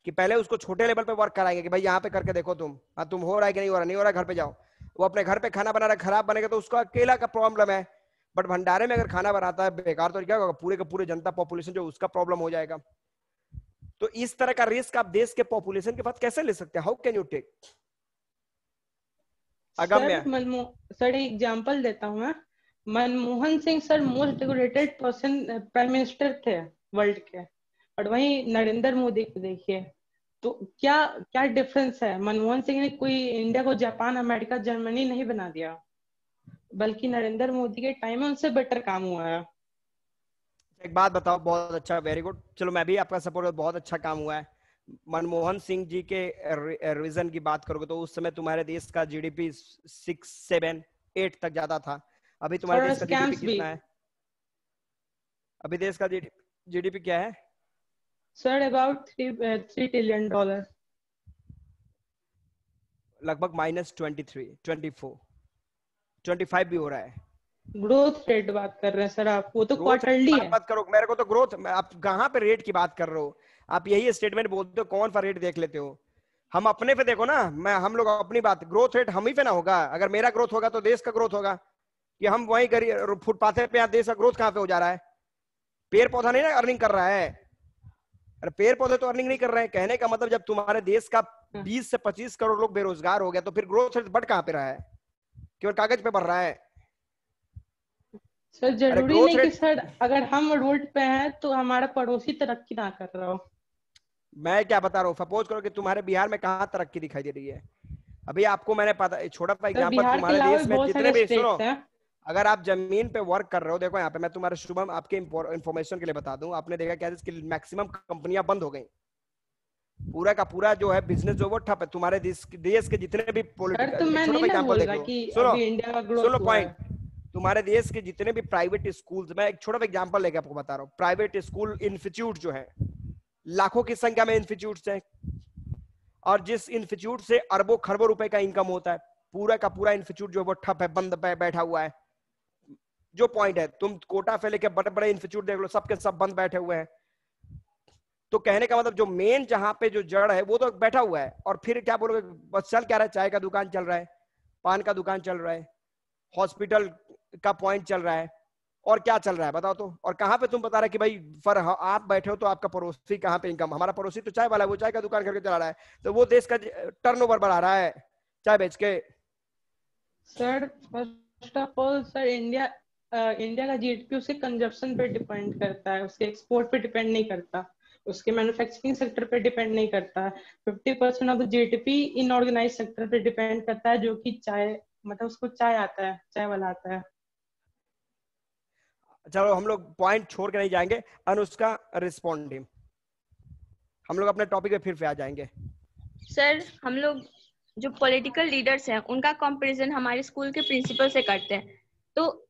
कि पहले उसको छोटे लेवल पे वर्क कराएँगे कि भाई यहाँ पे करके देखो तुम। हाँ तुम हो रहा है कि नहीं हो रहा? नहीं हो रहा घर पे जाओ। वो अपने घर पे खाना बना रहा है खराब बनेगा तो उसको अकेला का प्रॉब्लम है। बट भंडारे में अगर खाना बनाता है बेकार तो क्या होगा? पूरे का पूरे जनता पॉपुलेशन जो उसका प्रॉब्लम हो जाएगा। तो इस तरह का रिस्क आप देश के पॉपुलेशन के पास कैसे ले सकते हैं? How can you take Agamya sir example देता हूँ मैं। Manmohan Singh sir most decorated person prime minister थे वर्ल्ड के। और वही नरेंद्र मोदी को देखिए। तो क्या क्या डिफरेंस है? मनमोहन सिंह ने कोई इंडिया को जापान अमेरिका जर्मनी नहीं बना दिया। बल्कि नरेंद्र मोदी के टाइम में उनसे बेटर काम हुआ है। एक बात बताओ बहुत अच्छा वेरी गुड चलो मैं भी आपका सपोर्ट बहुत अच्छा काम हुआ है। मनमोहन सिंह जी के रिविजन की बात करोगे तो उस समय तुम्हारे देश का जीडीपी सिक्स सेवन एट तक ज़्यादा था। अभी तुम्हारे देश का जीडीपी कितना है? अभी देश का जीडीपी क्या है? Sir about three trillion dollar लगभग minus twenty three twenty four twenty five भी हो रहा है। ग्रोथ रेट बात कर रहे हैं सर आप। वो तो क्वार्टरली है। बात करो मेरे को तो ग्रोथ आप कहाँ पे रेट की बात कर रहे हो? आप यही स्टेटमेंट बोलते हो कौन सा रेट देख लेते हो? हम अपने पे देखो ना मैं हम लोग अपनी बात ग्रोथ रेट हम ही पे ना होगा। अगर मेरा ग्रोथ होगा तो देश का ग्रोथ होगा। कि हम वही गरीब फुटपाथ पे देश का ग्रोथ कहाँ पे हो जा रहा है? पेड़ पौधा नहीं ना अर्निंग कर रहा है। अरे पेड़ पौधे तो अर्निंग नहीं कर रहे हैं। कहने का मतलब जब तुम्हारे देश का 20 हाँ। से 25 करोड़ लोग बेरोजगार हो गया तो फिर ग्रोथ रेट बढ़ कहाँ पे रहा है? केवल कागज़ पे बढ़ रहा है। सर ज़रूरी नहीं कि सर अगर हम रोड पे हैं तो हमारा पड़ोसी तरक्की ना कर रहा हो। मैं क्या बता रहा हूँ? सपोज़ करो कि तुम्हारे बिहार में कहाँ तरक्की दिखाई दे रही है। अभी आपको मैंने पता छोटा सा एग्ज़ाम्पल तुम्हारे देश में जितने भी सुनो अगर आप ज़मीन पे वर्क कर रहे हो देखो यहाँ पे मैं तुम्हारे शुभम आपके इन्फॉर्मेशन के लिए बता दूँ। आपने देखा क्या मैक्सिमम कंपनियाँ बंद हो गई। पूरा का पूरा जो है बिज़नेस जो वो ठप है। तुम्हारे देश देश के जितने भी पोलिटिकल सुनो सुनो पॉइंट तुम्हारे देश के जितने भी प्राइवेट स्कूल मैं एक छोटा सा एग्ज़ाम्पल लेके आपको बता रहा हूँ। प्राइवेट स्कूल इंस्टीट्यूट जो है लाखों की संख्या में इंस्टीट्यूट है। और जिस इंस्टीट्यूट से अरबों खरबों रुपए का इनकम होता है पूरा का पूरा इंस्टीट्यूट जो है वो ठप है बंद पे बैठा हुआ है। जो पॉइंट है तुम कोटा से लेके बड़े बड़े इंस्टीट्यूट देख लो सबके सब बंद बैठे हुए हैं। तो कहने का मतलब जो मेन जहाँ पे जो जड़ है, वो तो बैठा हुआ है। और फिर क्या बोलोगे, बस चल क्या रहा है? चाय का दुकान चल रहा है, पान का दुकान चल रहा है हॉस्पिटल का पॉइंट चल रहा है। और क्या चल रहा है, बताओ तो। और कहाँ पे तुम बता रहे कि भाई, फर आप बैठे हो तो आपका पड़ोसी कहाँ पे इनकम हमारा पड़ोसी तो चाय वाला है, वो चाय का दुकान करके चला रहा है। तो वो देश का टर्न बढ़ा रहा है, चाय बेच के। Sir first of all sir India India का जीडीपी उसके कंजप्शन पे डिपेंड करता है, उसके एक्सपोर्ट पे डिपेंड नहीं करता। उसके मैन्युफैक्चरिंग सेक्टर पे डिपेंड नहीं करता। Fifty percent of GDP unorganised sector पे डिपेंड करता है जो कि चाय मतलब उसको चाय आता है चाय वाला आता है। चलो हम लोग पॉइंट छोड़ के नहीं जाएँगे। अनुष्का रिस्पॉन्डिंग हम लोग अपने टॉपिक पे फिर से आ जाएँगे। सर हम लोग जो पॉलिटिकल लीडर्स हैं उनका कंपैरिजन हमारे स्कूल के प्रिंसिपल से करते हैं। तो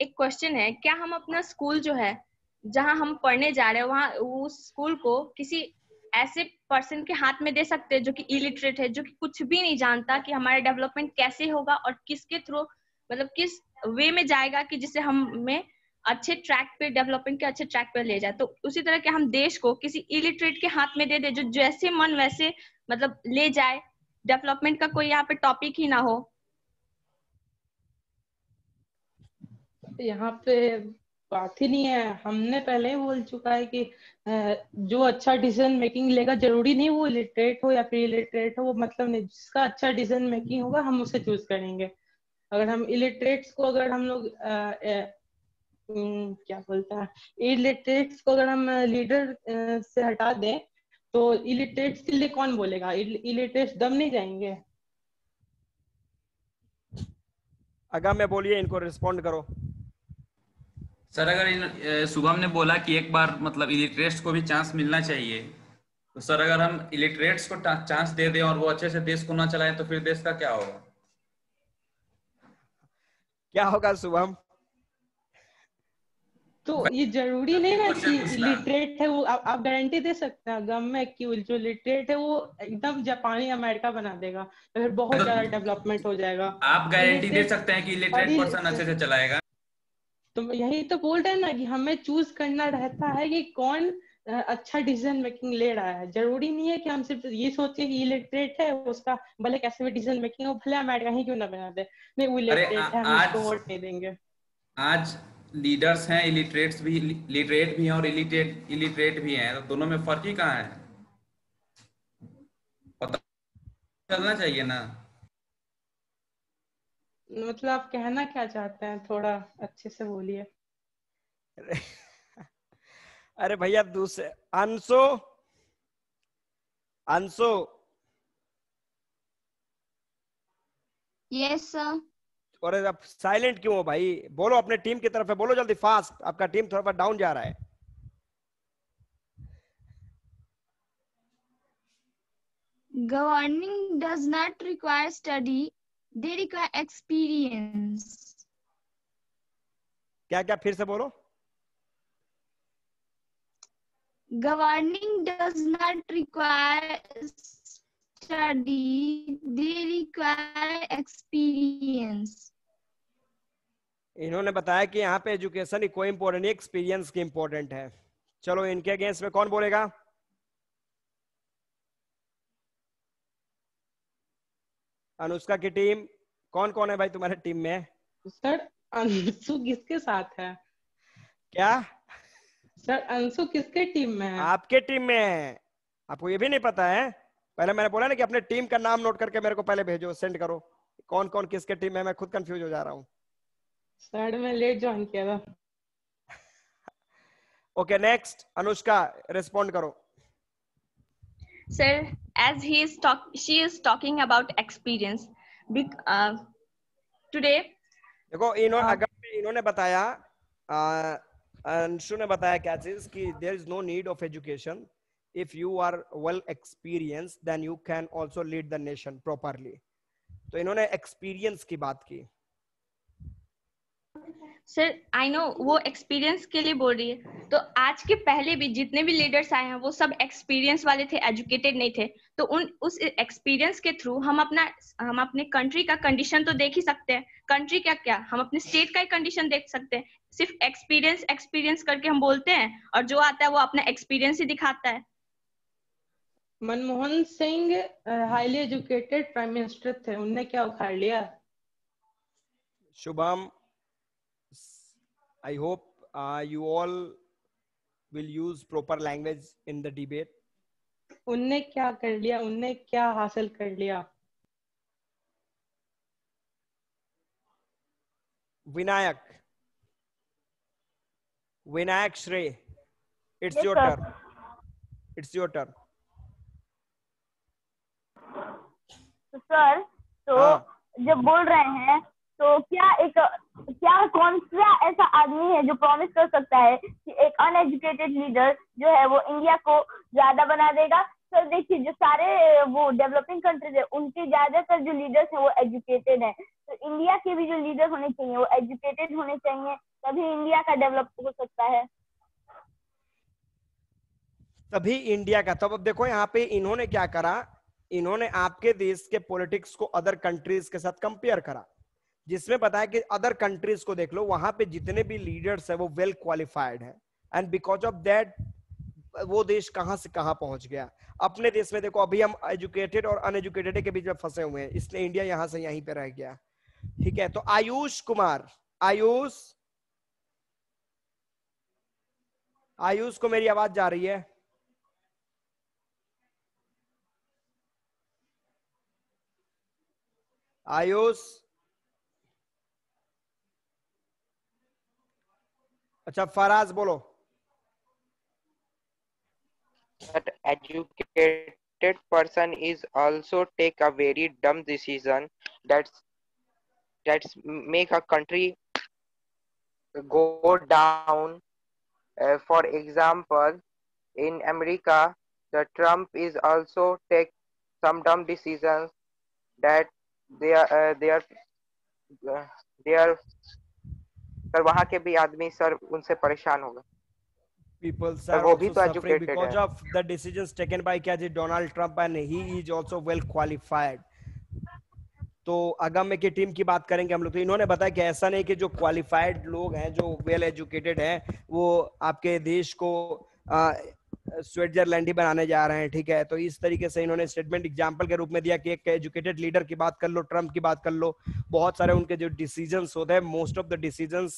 एक क्वेश्चन है क्या हम अपना स्कूल जो है जहाँ हम पढ़ने जा रहे हैं, वहाँ उस स्कूल को किसी ऐसे पर्सन के हाथ में दे सकते हैं जो कि इलिटरेट है, जो कि कुछ भी नहीं जानता कि हमारा डेवलपमेंट कैसे होगा और किसके थ्रू मतलब किस वे में जाएगा कि जिससे हमें अच्छे ट्रैक पे डेवलपमेंट के अच्छे ट्रैक पे ले जाए। तो उसी तरह के हम देश को किसी इलिटरेट के हाथ में दे दे जो जैसे मन वैसे मतलब ले जाए। डेवलपमेंट का कोई यहाँ पे टॉपिक ही ना हो। यहाँ पे बात ही नहीं है। हमने पहले ही बोल चुका है कि जो अच्छा डिसीज़न मेकिंग लेगा, ज़रूरी नहीं वो लिटरेट हो या फिर इलिटरेट हो, वो मतलब नहीं। जिसका अच्छा डिसीज़न मेकिंग होगा, हम उसे चूज़ करेंगे। अगर हम इलिटरेट्स को अगर हम लोग क्या बोलता है? इलिटरेट्स को अगर हम लीडर से हटा दें तो इलिटरेट्स के लिए कौन बोलेगा? इलिटरेट्स दम नहीं जाएँगे। अगर मैं बोलिए, इनको रिस्पॉन्ड करो। सर अगर इन शुभम ने बोला कि एक बार मतलब इलिटरेट्स को भी चांस मिलना चाहिए तो सर अगर हम इलिटरेट्स को चांस दे दें और वो अच्छे से देश को ना चलाएँ तो फिर देश का क्या होगा? क्या होगा शुभम? तो ये ज़रूरी नहीं ना कि लिटरेट है वो आप, आप गारंटी दे सकते हैं गम में कि जो लिटरेट है वो एकदम जापानी अमेरिका बना देगा तो फिर बहुत ज़्यादा डेवलपमेंट हो जाएगा। आप गारंटी दे सकते हैं कि लिटरेट पर्सन अच्छे से चलाएगा। तो यही तो बोल रहे हैं ना कि हमें चूज़ करना रहता है कि कौन अच्छा डिसीज़न मेकिंग ले रहा है। ज़रूरी नहीं है कि हम सिर्फ़ ये सोचे कि इलेक्ट्रेट है उसका भले कैसे भी डिसीज़न मेकिंग हो भले अमेरिका ही क्यों ना बना दे। नहीं वो इलेक्ट्रेट है हम उसको वोट नहीं देंगे। आज लीडर्स हैं इलिटरेट्स भी लिटरेट भी हैं और इलिटरेट इलिटरेट भी हैं तो दोनों में फ़र्क ही कहाँ है? पता चलना चाहिए ना। मतलब आप कहना क्या चाहते हैं? थोड़ा अच्छे से बोलिए। [LAUGHS] अरे भैया दूसरे अंशो। अंशो। यस सर और आप साइलेंट क्यों हो भाई? बोलो अपने टीम की तरफ़ है बोलो जल्दी फास्ट आपका टीम थोड़ा डाउन जा रहा है। Governing does not require study they require experience क्या क्या फिर से बोलो? Governing does not require study. They require experience. इन्होंने बताया कि यहाँ पे एजुकेशन कोई इंपॉर्टेंट नहीं एक्सपीरियंस की इंपॉर्टेंट है। चलो इनके अगेंस्ट में कौन बोलेगा? अनुष्का की टीम कौन कौन है भाई तुम्हारे टीम में? सर अंशु किसके साथ है? क्या? सर अंशु किसके टीम में है? आपके टीम में है। आपको ये भी नहीं पता है? पहले मैंने बोला ना कि अपने टीम का नाम नोट करके मेरे को पहले भेजो सेंड करो। कौन कौन किसके टीम में मैं खुद कंफ्यूज हो जा रहा हूँ। सर मैं लेट ज्वाइन किया था। [LAUGHS] ओके नेक्स्ट अनुष्का रिस्पॉन्ड करो। Sir as he is talk she is talking about experience. Uh, today देखो इन्होंने अगर इन्होंने बताया अंशु ने बताया क्या चीज़ कि there is no need of education if you are well experience then you can also lead the nation properly तो इन्होंने एक्सपीरियंस की बात की। सर आई नो वो एक्सपीरियंस के लिए बोल रही है। तो आज के पहले भी जितने भी लीडर्स आए हैं वो सब एक्सपीरियंस वाले थे एजुकेटेड नहीं थे। तो उन उस एक्सपीरियंस के थ्रू हम अपना हम अपने कंट्री का कंडीशन तो देख ही सकते हैं। कंट्री क्या क्या? हम अपने स्टेट का ही कंडीशन देख सकते हैं। सिर्फ़ एक्सपीरियंस एक्सपीरियंस करके हम बोलते हैं और जो आता है वो अपना एक्सपीरियंस ही दिखाता है। Manmohan Singh highly educated prime minister थे। उनने क्या उखाड़ लिया? Shubham I hope uh, you all will use proper language in the debate. उनने क्या कर लिया? उनने क्या हासिल कर लिया? विनायक। विनायक श्रे it's your turn it's your turn sir तो हाँ. जब बोल रहे हैं तो क्या एक, क्या कौन सा ऐसा आदमी है जो प्रॉमिस कर सकता है कि एक अनएजुकेटेड लीडर जो है वो इंडिया को ज़्यादा बना देगा? सर, देखिए, जो सारे वो डेवलपिंग कंट्रीज़ है, उनके ज़्यादातर जो लीडर्स हैं वो एजुकेटेड हैं। तो इंडिया के भी जो लीडर होने चाहिए, वो एजुकेटेड होने चाहिए, तभी इंडिया का डेवलप हो सकता है। तभी इंडिया का। तब अब देखो, यहाँ पे इन्होंने क्या करा? इन्होंने आपके देश के पॉलिटिक्स को अदर कंट्रीज़ के साथ कंपेयर करा। जिसमें बताया कि अदर कंट्रीज़ को देख लो, वहाँ पे जितने भी लीडर्स है, वो वेल क्वालिफाइड है। एंड बिकॉज़ ऑफ़ दैट वो देश कहाँ से कहाँ पहुँच गया? अपने देश में देखो, अभी हम एजुकेटेड और अनएजुकेटेड के बीच में फंसे हुए हैं। इसलिए इंडिया यहाँ से यहीं पे रह गया। ठीक है तो आयुष कुमार, आयुष आयुष को मेरी आवाज़ जा रही है। आयुष अच्छा फराज बोलो that educated person is also take a very dumb decision that's that's make a country go down. Uh, for example, in America, the Trump is also take some dumb decisions that they are uh, they are uh, they are sir वहाँ के भी आदमी sir उनसे परेशान होगा। People are वो भी also तो suffering because of the decisions taken by क्या जी Donald Trump and he is also well qualified. तो की टीम की बात करेंगे हम लोग। तो इन्होंने बताया कि ऐसा नहीं कि जो क्वालिफाइड लोग हैं जो वेल एजुकेटेड है वो आपके देश को स्विट्जरलैंड ही बनाने जा रहे हैं, ठीक है? तो इस तरीके से इन्होंने स्टेटमेंट एग्ज़ाम्पल के रूप में दिया कि एक एजुकेटेड लीडर की बात कर लो ट्रंप की बात कर लो, बहुत सारे उनके जो डिसीज़न होते हैं most of the decision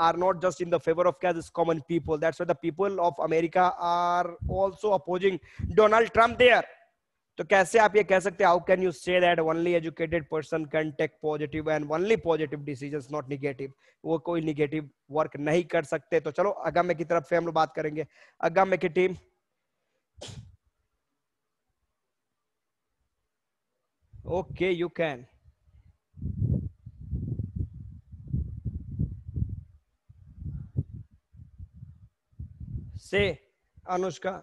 are not just in the favor of as common people. That's why the people of america are also opposing donald तो कैसे आप ये कह सकते हैं how can you say that only educated person can take positive and only positive decisions not negative वो कोई negative work नहीं कर सकते। तो चलो अगम्य की तरफ़ से हम लोग बात करेंगे। अगम्य की team okay you can say Anushka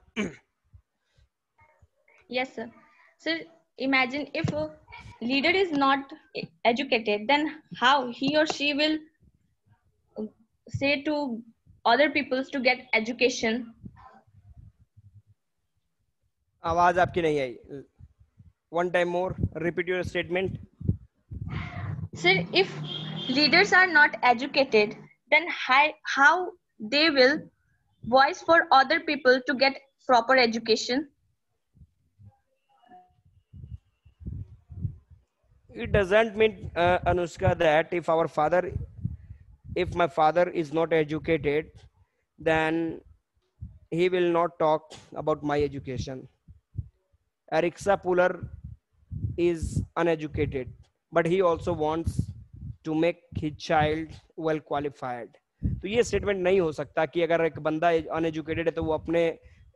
Yes, sir. So imagine if a leader is not educated, then how he or she will uh, say to other peoples to get education? आवाज आपकी नहीं आई one time more repeat your statement Sir, if leaders are not educated, then how, how they will voice for other people to get proper education? it doesn't mean uh, anushka that if our father if my father is not educated then he will not talk about my education erixa puller is uneducated but he also wants to make his child well qualified तो ये statement नहीं हो सकता कि अगर एक बंदा uneducated है तो वो अपने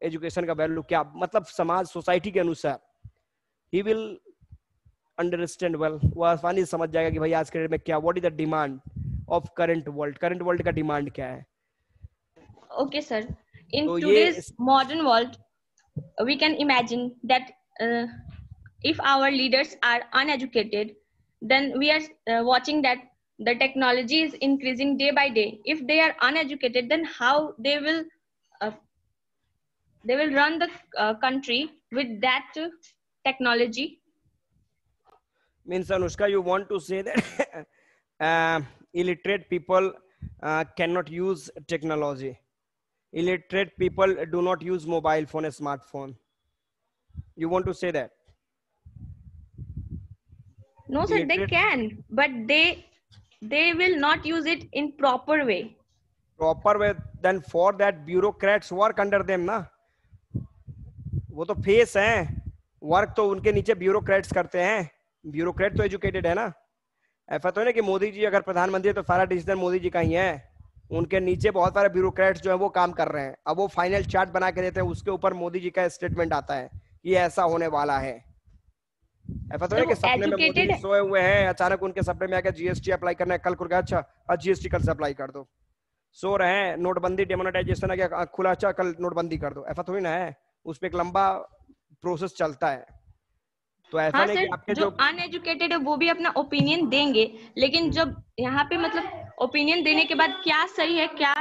एजुकेशन का वैल्यू क्या मतलब समाज सोसाइटी के अनुसार ही विल अंडरस्टैंड वेल वो आसानी से समझ जाएगा कि भाई आज के डेट में क्या what is the demand of current world current world का डिमांड क्या है Okay, sir. In So, today's yes. modern world, we can imagine that uh, if our leaders are uneducated, then we are uh, watching that the technology is increasing day by day. If they are uneducated, then how they will uh, they will run the uh, country with that uh, technology? Means anushka you want to say that uh, illiterate people uh, cannot use technology illiterate people do not use mobile phone a smartphone you want to say that No, sir, illiterate... they can, but they they will not use it in proper way. proper way then for that bureaucrats work under them ना वो तो face हैं work तो उनके नीचे bureaucrats करते हैं bureaucrat तो एजुकेटेड है ना? ऐसा तो है ना कि मोदी जी अगर प्रधानमंत्री है तो सारा डिसीज़न मोदी जी का ही है। उनके नीचे बहुत सारे ब्यूरोक्रेट्स जो है वो काम कर रहे हैं। अब वो फाइनल चार्ट बना के देते हैं उसके ऊपर मोदी जी का स्टेटमेंट आता है कि ऐसा होने वाला है। ऐसा तो है तो कि सपने में मोदी जी सोए हुए हैं अचानक उनके सपने में आके जीएसटी अप्लाई करना है कल को अच्छा आज जीएसटी कल से अप्लाई कर दो। सो रहे हैं नोटबंदी डेमोनेटाइजेशन आ गया खुला अच्छा कल नोटबंदी कर दो। ऐसा थोड़ी ना है उस पर एक लंबा प्रोसेस चलता है। तो ऐसा हाँ नहीं कि सर जो अनएजुकेटेड है वो भी अपना ओपिनियन देंगे। लेकिन जब यहाँ पे मतलब ओपिनियन देने के बाद क्या सही है क्या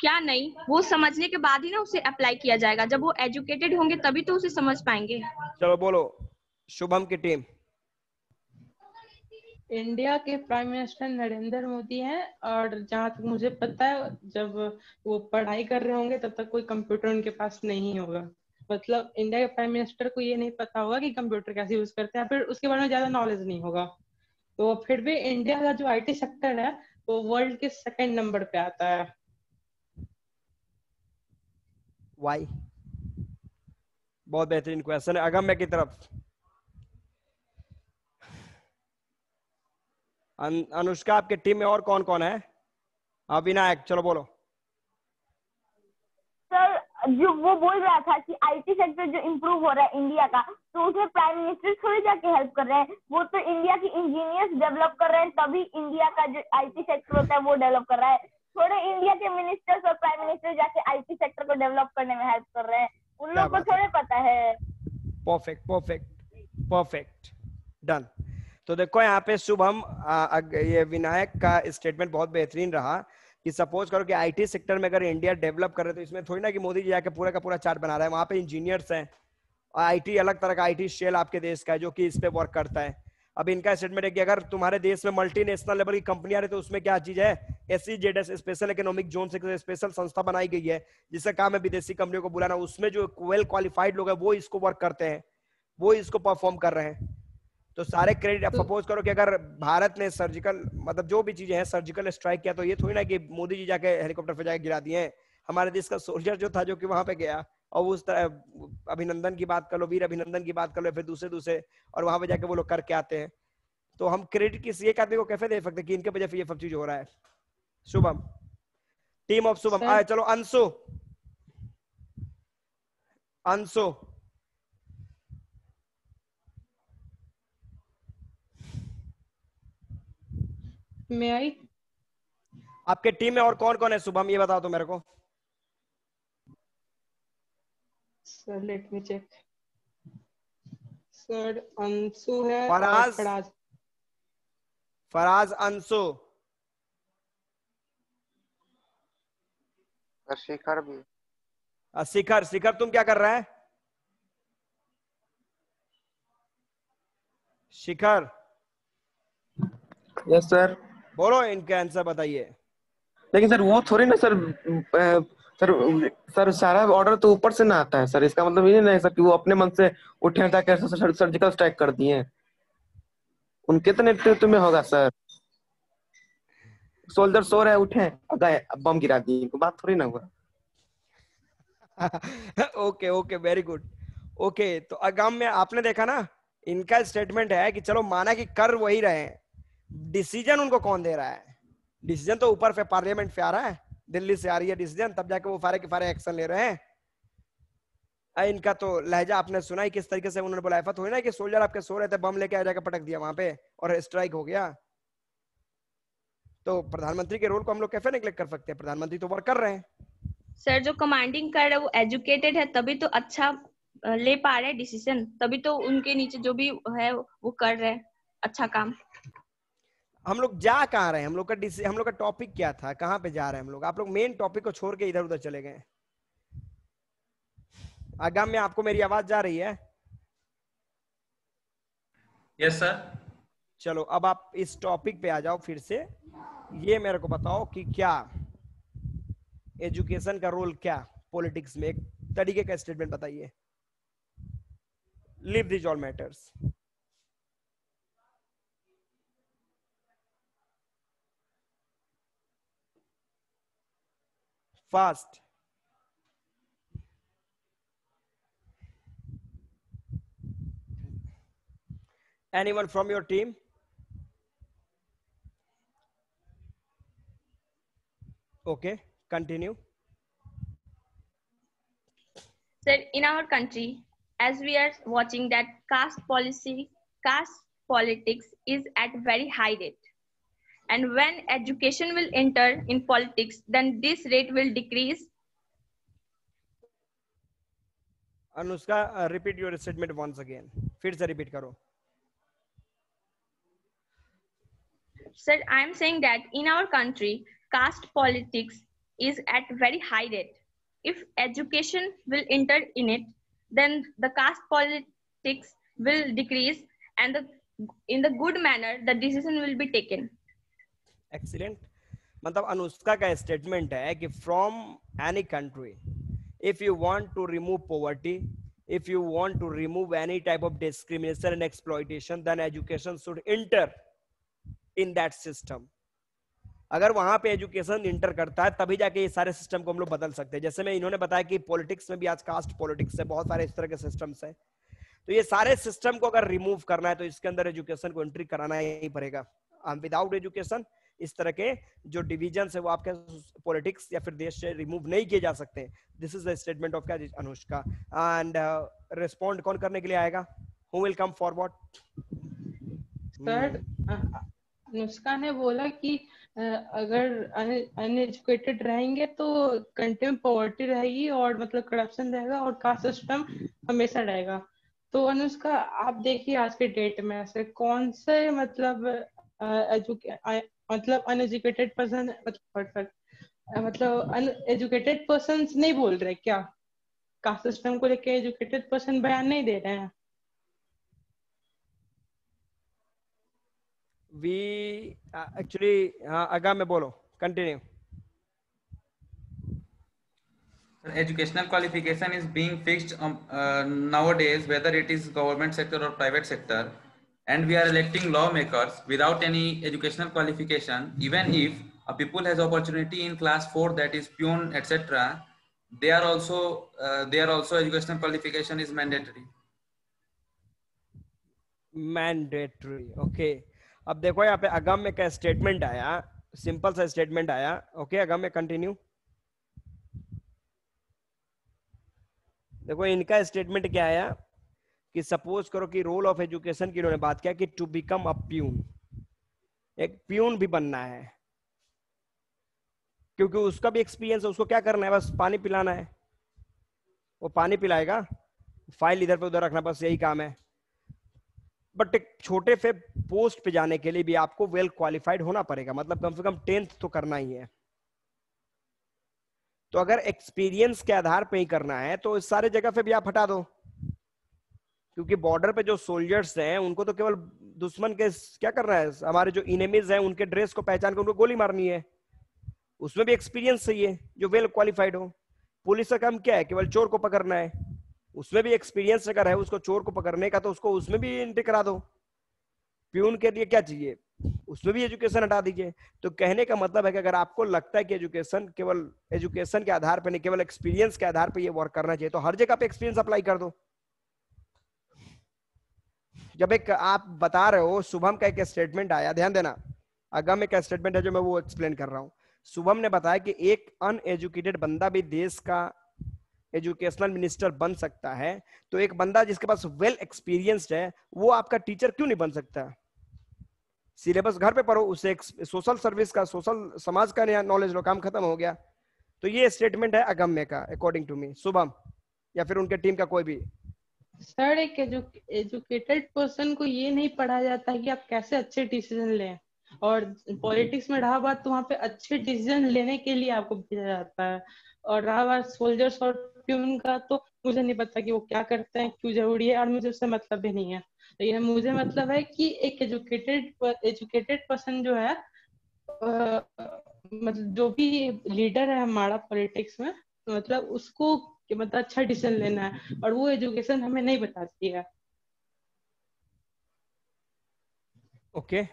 क्या नहीं वो समझने के बाद ही ना उसे अप्लाई किया जाएगा। जब वो एजुकेटेड होंगे तभी तो उसे समझ पाएँगे। चलो बोलो शुभम की टीम इंडिया के प्राइम मिनिस्टर नरेंद्र मोदी हैं और जहाँ तक मुझे पता है जब वो पढ़ाई कर रहे होंगे तब तक कोई कंप्यूटर उनके पास नहीं होगा। मतलब इंडिया के प्राइम मिनिस्टर को ये नहीं पता होगा कि कंप्यूटर कैसे यूज़ करते हैं फिर उसके बारे में ज़्यादा नॉलेज नहीं होगा। तो फिर भी इंडिया का जो आईटी सेक्टर है, वो वर्ल्ड के सेकंड नंबर पे आता है। वाई बहुत बेहतरीन क्वेश्चन है। अगम्य की तरफ़। अनुष्का, आपके टीम में और कौन कौन है? हाँ विनायक चलो बोलो। जो वो बोल रहा था कि आईटी सेक्टर जो इम्प्रूव हो रहा है इंडिया का तो उसमें प्राइम मिनिस्टर थोड़ी जाके हेल्प कर रहे हैं। वो तो इंडिया की इंजीनियर्स डेवलप कर रहे हैं तभी इंडिया का जो आईटी सेक्टर होता है वो डेवलप कर रहा है। थोड़े इंडिया के मिनिस्टर्स और प्राइम मिनिस्टर जाके आईटी सेक्टर को डेवलप करने में हेल्प कर रहे हैं। उन लोग को है। थोड़े पता है। परफेक्ट परफेक्ट परफेक्ट डन तो देखो यहाँ पे शुभम ये विनायक का स्टेटमेंट बहुत बेहतरीन रहा। कि सपोज़ करो कि आईटी सेक्टर में अगर इंडिया डेवलप करे तो इसमें थोड़ी ना कि मोदी जी जाके पूरा का पूरा चार्ट बना रहा है। वहाँ पे इंजीनियर्स हैं। और आईटी अलग तरह का आईटी शेल आपके देश का है, जो कि इस पे वर्क करता है। अब इनका स्टेटमेंट है कि अगर तुम्हारे देश में मल्टीनेशनल लेवल की कंपनियाँ रही तो उसमें क्या चीज़ है? S Z special economic zone से स्पेशल संस्था बनाई गई है, जिसका काम है विदेशी कंपनियों को बुलाना। उसमें जो वेल क्वालिफाइड लोग हैं, वो इसको वर्क करते हैं। वो इसको परफॉर्म कर रहे हैं। तो सारे क्रेडिट आप तो- सपोज़ करो कि अगर भारत ने सर्जिकल मतलब जो भी चीज़ें हैं सर्जिकल स्ट्राइक किया तो ये थोड़ी ना कि मोदी जी जाके हेलीकॉप्टर पे जाके गिरा दिए हैं। हमारे देश का सोल्जर जो था जो कि वहाँ पे गया और उस तरह अभिनंदन की बात कर लो वीर अभिनंदन की बात कर लो फिर दूसरे दूसरे और वहाँ पे जाके वो लोग करके आते हैं। तो हम क्रेडिट किसी एक आदमी को कैसे दे सकते कि इनके वजह से ये सब चीज़ हो रहा है? शुभम। Team of Shubham. आए चलो अंशु। अंशु। मैं आई आपके टीम में और कौन कौन है? शुभम ये बताओ तो मेरे को। Sir let me check sir Anshu है फराज। फराज फराज अंशु शिखर भी। शिखर शिखर तुम क्या कर रहा है? शिखर यस सर बोलो इनके आंसर बताइए। लेकिन सर वो थोड़ी ना सर सर सर सारा ऑर्डर तो ऊपर से ना आता है सर। इसका मतलब ये नहीं सर कि वो अपने मन से उठे जाकर सर, सर्जिकल स्ट्राइक कर दिए हैं। उनके तो नेतृत्व में होगा सर। सोल्जर सो रहे उठे गए बम गिरा दिए बात थोड़ी ना हुआ। [LAUGHS] Okay okay very good okay तो अगाम में आपने देखा ना इनका स्टेटमेंट है कि चलो माना कि कर वही रहे हैं। डिसीज़न उनको कौन दे रहा है? डिसीज़न तो ऊपर से पार्लियामेंट से आ रहा है। दिल्ली से आ रही है डिसीज़न, तब जाके वो फारे के फारे एक्शन ले रहे हैं। इनका तो लहजा आपने सुना ही किस तरीके से उन्होंने बोला था थोड़ी ना कि सोल्जर आपके सो रहे थे, बम लेके आ जाकर पटक दिया वहाँ पे और स्ट्राइक हो गया। तो प्रधानमंत्री के रोल को हम लोग कैसे निगलेक्ट कर सकते हैं? प्रधानमंत्री तो वर्क कर रहे हैं। सर जो कमांडिंग कर रहे वो एजुकेटेड है, तभी तो अच्छा ले पा रहे डिसीज़न तभी तो उनके नीचे जो भी है, वो कर रहे अच्छा काम। हम लोग जा कहाँ रहे हैं? हम लोग का हम लोग का टॉपिक क्या था? कहाँ पे जा रहे हैं हम लोग? आप लोग मेन टॉपिक को छोड़ के इधर उधर चले गए। आगाम में आपको मेरी आवाज़ जा रही है? यस सर चलो अब आप इस टॉपिक पे आ जाओ फिर से। ये मेरे को बताओ कि क्या एजुकेशन का रोल क्या पॉलिटिक्स में? एक तरीके का स्टेटमेंट बताइए। Leave these all matters fast. Anyone from your team? Okay continue. Sir in our country as we are watching that caste policy caste politics is at very high rate and when education will enter in politics then this rate will decrease. Anushka uh, repeat your statement once again. Fir se repeat karo. Sir i am saying that in our country caste politics is at very high rate. If education will enter in it then the caste politics will decrease and the, in the good manner the decision will be taken. Excellent मतलब अनुष्का का statement है कि from any country if you want to remove poverty if you want to remove any type of discrimination and exploitation then education should enter in that system अगर वहाँ पे education inter करता है, तभी जाके ये सारे सिस्टम को हम लोग बदल सकते हैं। जैसे मैं इन्होंने बताया कि पॉलिटिक्स में भी आज कास्ट पॉलिटिक्स है, बहुत सारे इस तरह के सिस्टम्स है। तो ये सारे सिस्टम को अगर रिमूव करना है तो इसके अंदर एजुकेशन को एंट्री कराना ही पड़ेगा। विदाउट एजुकेशन इस तरह के जो डिविजन है वो आपके पॉलिटिक्स या फिर देश से रिमूव नहीं किए जा सकते। This is the statement of क्या अनुष्का एंड रिस्पॉन्ड कौन करने के लिए आएगा? Who will come forward sir Anushka ने बोला कि अगर अनएजुकेटेड रहेंगे तो कंट्री में पॉवर्टी रहेगी और मतलब करप्शन रहेगा और कास्ट सिस्टम हमेशा रहेगा। तो अनुष्का आप देखिए आज के डेट में ऐसे कौन से मतलब मतलब अनएजुकेटेड पर्सन मतलब मतलब अनएजुकेटेड पर्सन नहीं बोल रहे क्या कास्ट सिस्टम को लेके एजुकेटेड पर्सन बयान नहीं दे रहे हैं वी एक्चुअली हाँ आगा में बोलो continue educational qualification is being fixed um, uh, nowadays whether it is government sector or private sector and we are electing lawmakers without any educational qualification even if a people has opportunity in class 4 that is peon etc they are also uh, they are also educational qualification is mandatory mandatory okay अब देखो यहाँ पे अगम में क्या statement आया simple सा statement आया okay अगम में कंटिन्यू देखो इनका स्टेटमेंट क्या आया कि सपोज़ करो कि रोल ऑफ़ एजुकेशन की बात किया कि टू बिकम अ प्यून एक प्यून भी बनना है। क्योंकि उसका भी एक्सपीरियंस है, उसको क्या करना है? बस पानी पिलाना है। वो पानी पिलाएगा फ़ाइल इधर पे उधर रखना, बस यही काम है। बट एक छोटे से पोस्ट पे जाने के लिए भी आपको वेल क्वालिफाइड होना पड़ेगा। मतलब कम से कम टेंथ तो करना ही है। तो अगर एक्सपीरियंस के आधार पे ही करना है तो इस सारे जगह पे भी आप हटा दो। क्योंकि बॉर्डर पे जो सोल्जर्स हैं, उनको तो केवल दुश्मन के क्या करना है? हमारे जो इनेमीज हैं, उनके ड्रेस को पहचान कर उनको गोली मारनी है। उसमें भी एक्सपीरियंस चाहिए, जो वेल क्वालिफाइड हो। पुलिस का काम क्या है? केवल चोर को पकड़ना है। उसमें भी एक्सपीरियंस अगर है, उसको चोर को पकड़ने का तो उसको उसमें भी एंट्री करा दो। प्यून के लिए क्या चाहिए? उसमें भी एजुकेशन हटा दीजिए। तो कहने का मतलब है कि अगर आपको लगता है कि एजुकेशन केवल एजुकेशन के आधार पर नहीं, केवल एक्सपीरियंस के आधार पर ये वर्क करना चाहिए तो हर जगह पे एक्सपीरियंस अप्लाई कर दो। जब एक आप बता रहे हो, शुभम का एक स्टेटमेंट आया, ध्यान देना। अगम एक स्टेटमेंट है जो मैं वो एक्सप्लेन कर रहा हूँ। शुभम ने बताया कि एक अनएजुकेटेड बंदा भी देश का एजुकेशनल मिनिस्टर बन सकता है। तो एक बंदा जिसके पास वेल एक्सपीरियंस्ड है, वो आपका टीचर क्यों नहीं बन सकता? सिलेबस घर पे पढ़ो एक सोशल सर्विस का सोशल समाज का नॉलेज लो, काम खत्म हो गया। तो ये स्टेटमेंट है अगम्य का अकॉर्डिंग टू मी शुभम, या फिर उनके टीम का कोई भी। सर एक एजुकेटेड पर्सन को ये नहीं पढ़ा जाता है कि आप कैसे अच्छे डिसीज़न लें। और पॉलिटिक्स में रहा बात तो वहाँ पे अच्छे डिसीज़न लेने के लिए आपको भेजा जाता है। और रहा बात सोल्जर्स और प्यून का तो मुझे नहीं पता कि वो क्या करते हैं, क्यों ज़रूरी है, और मुझे उससे मतलब भी नहीं है। लेकिन मुझे मतलब है कि एक एजुकेटेड एजुकेटेड पर्सन जो है मतलब जो भी लीडर है हमारा पॉलिटिक्स में मतलब उसको कि मतलब अच्छा डिसीज़न लेना है और वो एजुकेशन हमें नहीं बताती है। Okay okay.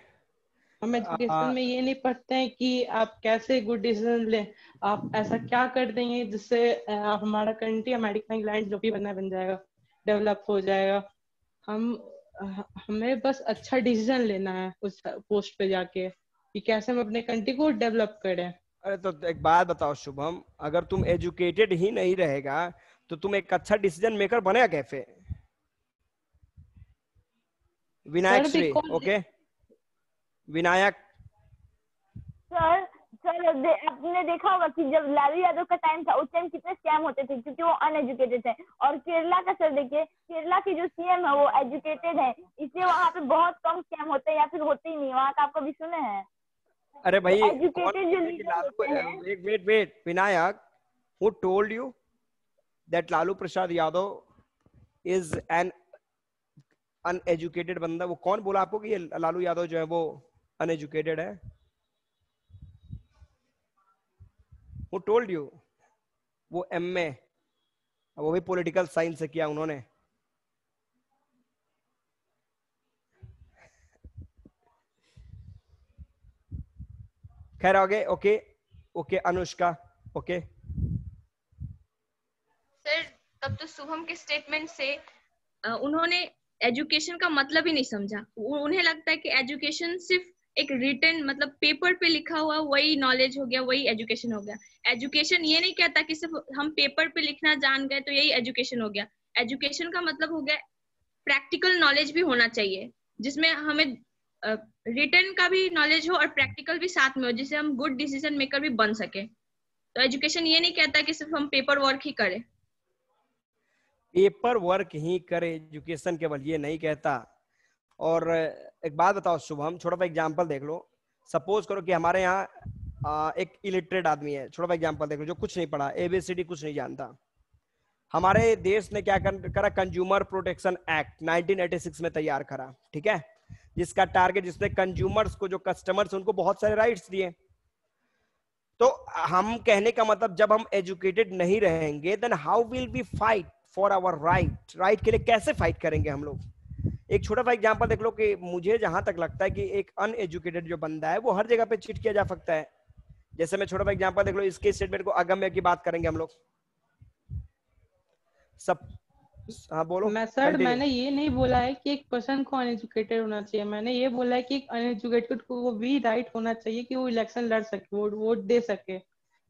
हम एजुकेशन में ये नहीं पढ़ते हैं कि आप कैसे गुड डिसीज़न लें आप ऐसा क्या कर देंगे जिससे हमारा कंट्री अमेरिका इंग्लैंड जो भी बनना बन जाएगा डेवलप हो जाएगा। हम हमें बस अच्छा डिसीज़न लेना है उस पोस्ट पे जाके कि कैसे हम अपने कंट्री को डेवलप करें। अरे तो एक बात बताओ शुभम अगर तुम एजुकेटेड ही नहीं रहेगा तो तुम एक अच्छा डिसीज़न मेकर बनेगा cafe? Vinayak Shri okay Vinayak. Sir sir they, आपने देखा होगा कि जब लालू यादव का टाइम था उस टाइम कितने स्कैम होते थे क्योंकि वो अनएजुकेटेड थे। और केरला का सर देखिए केरला की जो सीएम है वो एजुकेटेड है इसलिए वहाँ पे बहुत कम स्कैम होते हैं या फिर होते ही नहीं वहाँ का आपको भी सुने हैं? अरे भाई wait wait wait Vinayak who told you that Lalu Prasad Yadav is an uneducated बंदा? वो कौन बोला आपको कि ये लालू यादव जो है वो अनएजुकेटेड है? वो टोल्ड यू वो एम ए वो भी पॉलिटिकल साइंस से किया उन्होंने। खैर आगे okay okay Anushka okay sir तब तो शुभम के स्टेटमेंट से उन्होंने एजुकेशन का मतलब ही नहीं समझा। उन्हें लगता है कि एजुकेशन सिर्फ़ एक रिटर्न मतलब पेपर पे लिखा हुआ, वही नॉलेज हो गया, वही एजुकेशन हो गया। एजुकेशन ये नहीं कहता कि सिर्फ़ हम पेपर पे लिखना जान गए तो यही एजुकेशन हो गया। एजुकेशन का मतलब हो गया प्रैक्टिकल नॉलेज भी होना चाहिए, जिसमें हमें रिटर्न का भी नॉलेज हो और प्रैक्टिकल भी साथ में हो, जिससे हम गुड डिसीज़न मेकर भी बन सके। तो एजुकेशन ये नहीं कहता कि सिर्फ़ हम पेपर वर्क ही करें। पेपर वर्क ही करे एजुकेशन केवल ये नहीं कहता। और एक बात बताओ, शुभम, छोटा सा एग्ज़ाम्पल देख लो। सपोज़ करो कि हमारे यहाँ एक इलिटरेट आदमी है, छोटा सा एग्ज़ाम्पल देख लो, जो कुछ नहीं पढ़ा एबीसीडी कुछ नहीं जानता। हमारे देश ने क्या करा कंज्यूमर प्रोटेक्शन एक्ट 1986 में तैयार करा, ठीक है? जिसका टारगेट जिसने कंज्यूमर्स को, जो कस्टमर्स उनको बहुत सारे राइट्स दिए तो हम कहने का मतलब जब हम एजुकेटेड नहीं रहेंगे then how will be fight for our right right के लिए कैसे फाइट करेंगे हम लोग? एक छोटा सा एग्ज़ाम्पल देख लो कि मुझे जहाँ तक लगता है कि एक अनएजुकेटेड जो बंदा है, वो हर जगह पे चिट किया जा सकता है। जैसे मैं छोटा सा एग्ज़ाम्पल देख लो, इसके स्टेटमेंट को अगम्य की बात करेंगे हम लोग। सब हाँ बोलो। मैं सर मैंने ये नहीं बोला है कि एक पर्सन को अनएजुकेटेड होना चाहिए। मैंने ये बोला है कि एक अनएजुकेटेड को वो भी राइट होना चाहिए कि वो इलेक्शन लड़ सके वोट वोट दे सके।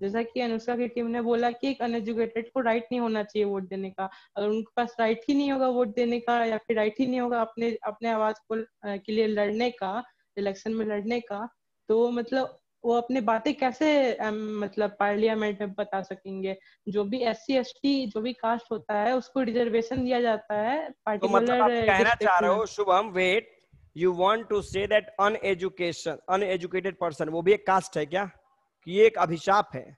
जैसा कि अनुष्का की टीम ने बोला कि एक अनएजुकेटेड को राइट नहीं होना चाहिए वोट देने का। अगर उनके पास राइट ही नहीं होगा वोट देने का या फिर राइट ही नहीं होगा अपने अपने आवाज़ को के लिए लड़ने का इलेक्शन में लड़ने का तो मतलब वो अपनी बातें कैसे मतलब पार्लियामेंट में बता सकेंगे? जो भी एस सी जो भी कास्ट होता है उसको रिजर्वेशन दिया जाता है पार्टिकुलर तो मतलब कहना चाह रहे हो Shubham wait you want to say that uneducation uneducated person वो भी एक कास्ट है क्या? कि ये एक अभिशाप है।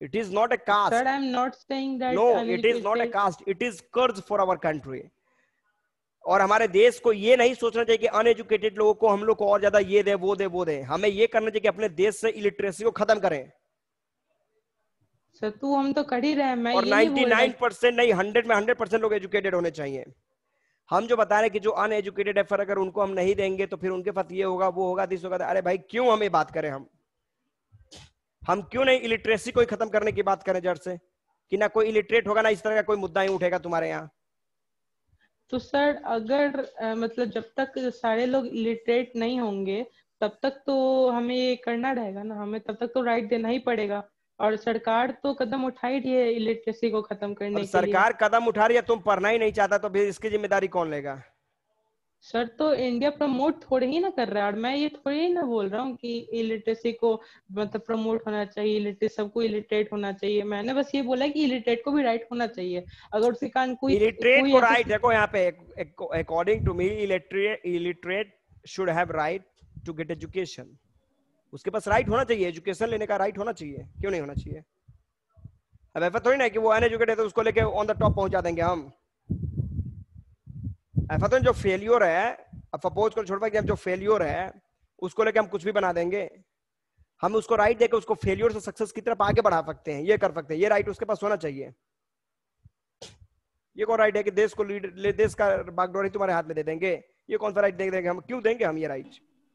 It is not a caste sir I am not saying that no it is not a caste it is curse for our country और हमारे देश को ये नहीं सोचना चाहिए कि अनएजुकेटेड लोगों को हम लोग को और ज़्यादा ये दे वो दे वो दे। हमें ये करना चाहिए कि अपने देश से इलिटरेसी को खत्म करें। सर तू हम तो कर ही रहे हैं मैं और 99 परसेंट नहीं 100 में 100 परसेंट लोग एजुकेटेड होने चाहिए। हम जो बता रहे हैं कि जो अनएजुकेटेड है फिर अगर उनको हम नहीं देंगे तो फिर उनके पास ये होगा वो होगा दिस होगा अरे भाई क्यों हम ये बात करें हम? हम क्यों नहीं इलिटरेसी को ही खत्म करने की बात करें जड़ से? कि ना कोई इलिटरेट होगा ना इस तरह का कोई मुद्दा ही उठेगा तुम्हारे यहाँ। तो सर अगर आ, मतलब जब तक सारे लोग लिटरेट नहीं होंगे तब तक तो हमें ये करना रहेगा ना। हमें तब तक तो राइट देना ही पड़ेगा। और सरकार तो कदम उठा ही रही है इलिटरेसी को खत्म करने के सरकार कदम उठा रही है तुम पढ़ना ही नहीं चाहता तो फिर इसकी ज़िम्मेदारी कौन लेगा? सर तो इंडिया प्रमोट थोड़े ही ना कर रहा है और मैं ये थोड़ी ही ना बोल रहा हूँ कि इलिटरेसी को मतलब प्रमोट होना चाहिए इलिटरेट सबको इलिटरेट होना चाहिए। मैंने बस ये बोला कि इलिटरेट को भी राइट होना चाहिए। अगर उसके कारण कोई इलिटरेट को राइट देखो यहाँ पे according to me illiterate illiterate should have right to get education उसके पास राइट होना चाहिए एजुकेशन लेने का राइट होना चाहिए क्यों नहीं होना चाहिए? अब ऐसा थोड़ी ना कि वो अनएजुकेटेड है तो उसको लेके ऑन द टॉप पहुँचा देंगे हम। एफाथन जो फेलियर है अब सपोज़ कर छोड़ जो फेलियर है उसको लेके हम कुछ भी बना देंगे। हम उसको राइट देकर उसको फेलियर से सक्सेस की तरफ़ आगे बढ़ा सकते हैं ये कर सकते हैं ये राइट उसके पास होना चाहिए। ये कौन राइट है कि देश को लीड देश का बागडोर तुम्हारे हाथ में दे देंगे? ये कौन सा राइट दे देंगे हम? क्यों देंगे हम ये राइट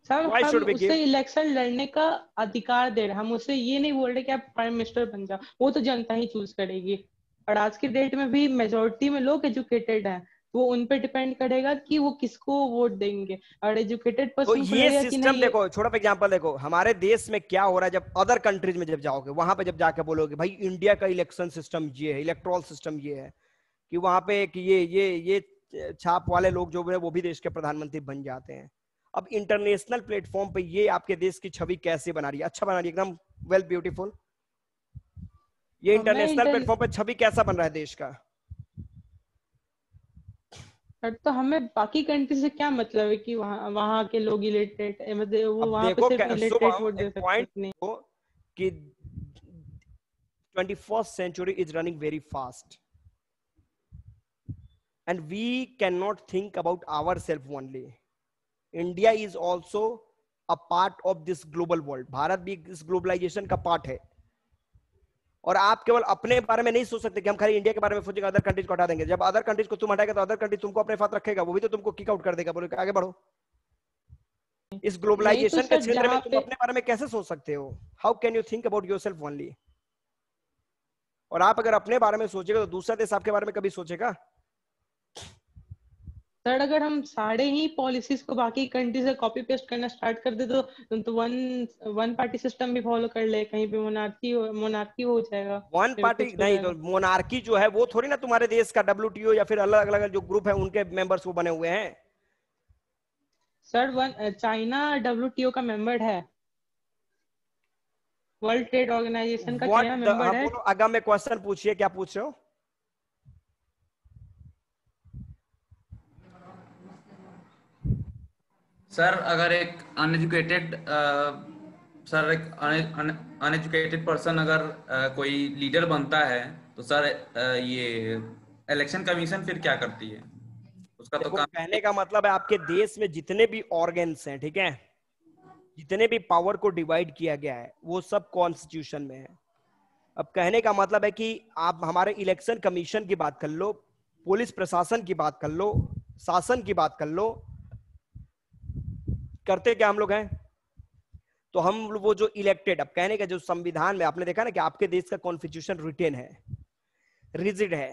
सर हम उसे इलेक्शन लड़ने का अधिकार दे रहे हम उसे ये नहीं बोल रहे कि आप प्राइम मिनिस्टर बन जाओ। वो तो जनता ही चूज़ करेगी। और आज के डेट में भी मेजोरिटी में लोग एजुकेटेड हैं। वो उन पे डिपेंड करेगा कि वो किसको वोट देंगे। और एजुकेटेड पर्सन तो ये सिस्टम देखो छोटा एग्जांपल देखो हमारे देश में क्या हो रहा है जब अदर कंट्रीज़ में जब जाओगे वहाँ पे जब जाके बोलोगे भाई इंडिया का इलेक्शन सिस्टम ये है इलेक्ट्रॉल सिस्टम ये है। कि वहाँ पे कि ये ये ये छाप वाले लोग जो है वो भी देश के प्रधानमंत्री बन जाते हैं। अब इंटरनेशनल प्लेटफॉर्म पे ये आपके देश की छवि कैसे बना रही है? अच्छा बना रही है एकदम वेल ब्यूटीफुल ये इंटरनेशनल प्लेटफॉर्म पे छवि कैसा बन रहा है देश का? तो हमें बाकी कंट्री से क्या मतलब है कि वहाँ वहाँ के लोग इलिटरेट मतलब वो वहाँ पे सिर्फ़ इलिटरेट वोट दे सकते हैं कि 21st century is running very fast and we cannot think about ourselves only india is also a part of this global world Bharat भी इस ग्लोबलाइजेशन का पार्ट है और आप केवल अपने बारे में नहीं सोच सकते कि हम खाली इंडिया के बारे में सोचेंगे अदर कंट्रीज़ को हटा देंगे। जब अदर कंट्रीज़ को तुम हटाएगा तो अदर कंट्रीज़ तुमको अपने साथ रखेगा। वो भी तो तुमको किक आउट कर देगा। बोले आगे बढ़ो। इस ग्लोबलाइजेशन तो के क्षेत्र में तुम अपने बारे में कैसे सोच सकते हो? How can you think about yourself only और आप अगर अपने बारे में सोचेगा तो दूसरा देश आपके बारे में कभी सोचेगा? सर अगर हम सारे ही पॉलिसीज़ को बाकी कंट्री से कॉपी पेस्ट करना स्टार्ट कर दे तो तो वन वन पार्टी सिस्टम भी फॉलो कर ले कहीं पे मोनार्की मोनार्की हो जाएगा। वन पार्टी नहीं तो मोनार्की जो है वो थोड़ी ना तुम्हारे देश का डब्ल्यू या फिर अलग अलग जो ग्रुप है उनके मेंबर्स वो बने हुए हैं। सर वन चाइना डब्ल्यूटीओ का मेंबर है। वर्ल्ड ट्रेड ऑर्गेनाइजेशन का चाइना मेंबर है। अगम में क्वेश्चन पूछिए क्या पूछ रहे हो? सर अगर एक अनएजुकेटेड सर एक अनएजुकेटेड पर्सन अगर uh, कोई लीडर बनता है तो सर uh, ये इलेक्शन कमीशन फिर क्या करती है? उसका तो काम कहने का मतलब है आपके देश में जितने भी ऑर्गेन्स हैं ठीक है? जितने भी पावर को डिवाइड किया गया है वो सब कॉन्स्टिट्यूशन में है। अब कहने का मतलब है कि आप हमारे इलेक्शन कमीशन की बात कर लो पुलिस प्रशासन की बात कर लो शासन की बात कर लो करते क्या हम लोग हैं? तो हम वो जो इलेक्टेड अब कहने का जो संविधान में आपने देखा ना कि आपके देश का कॉन्स्टिट्यूशन रिटेन है रिजिड है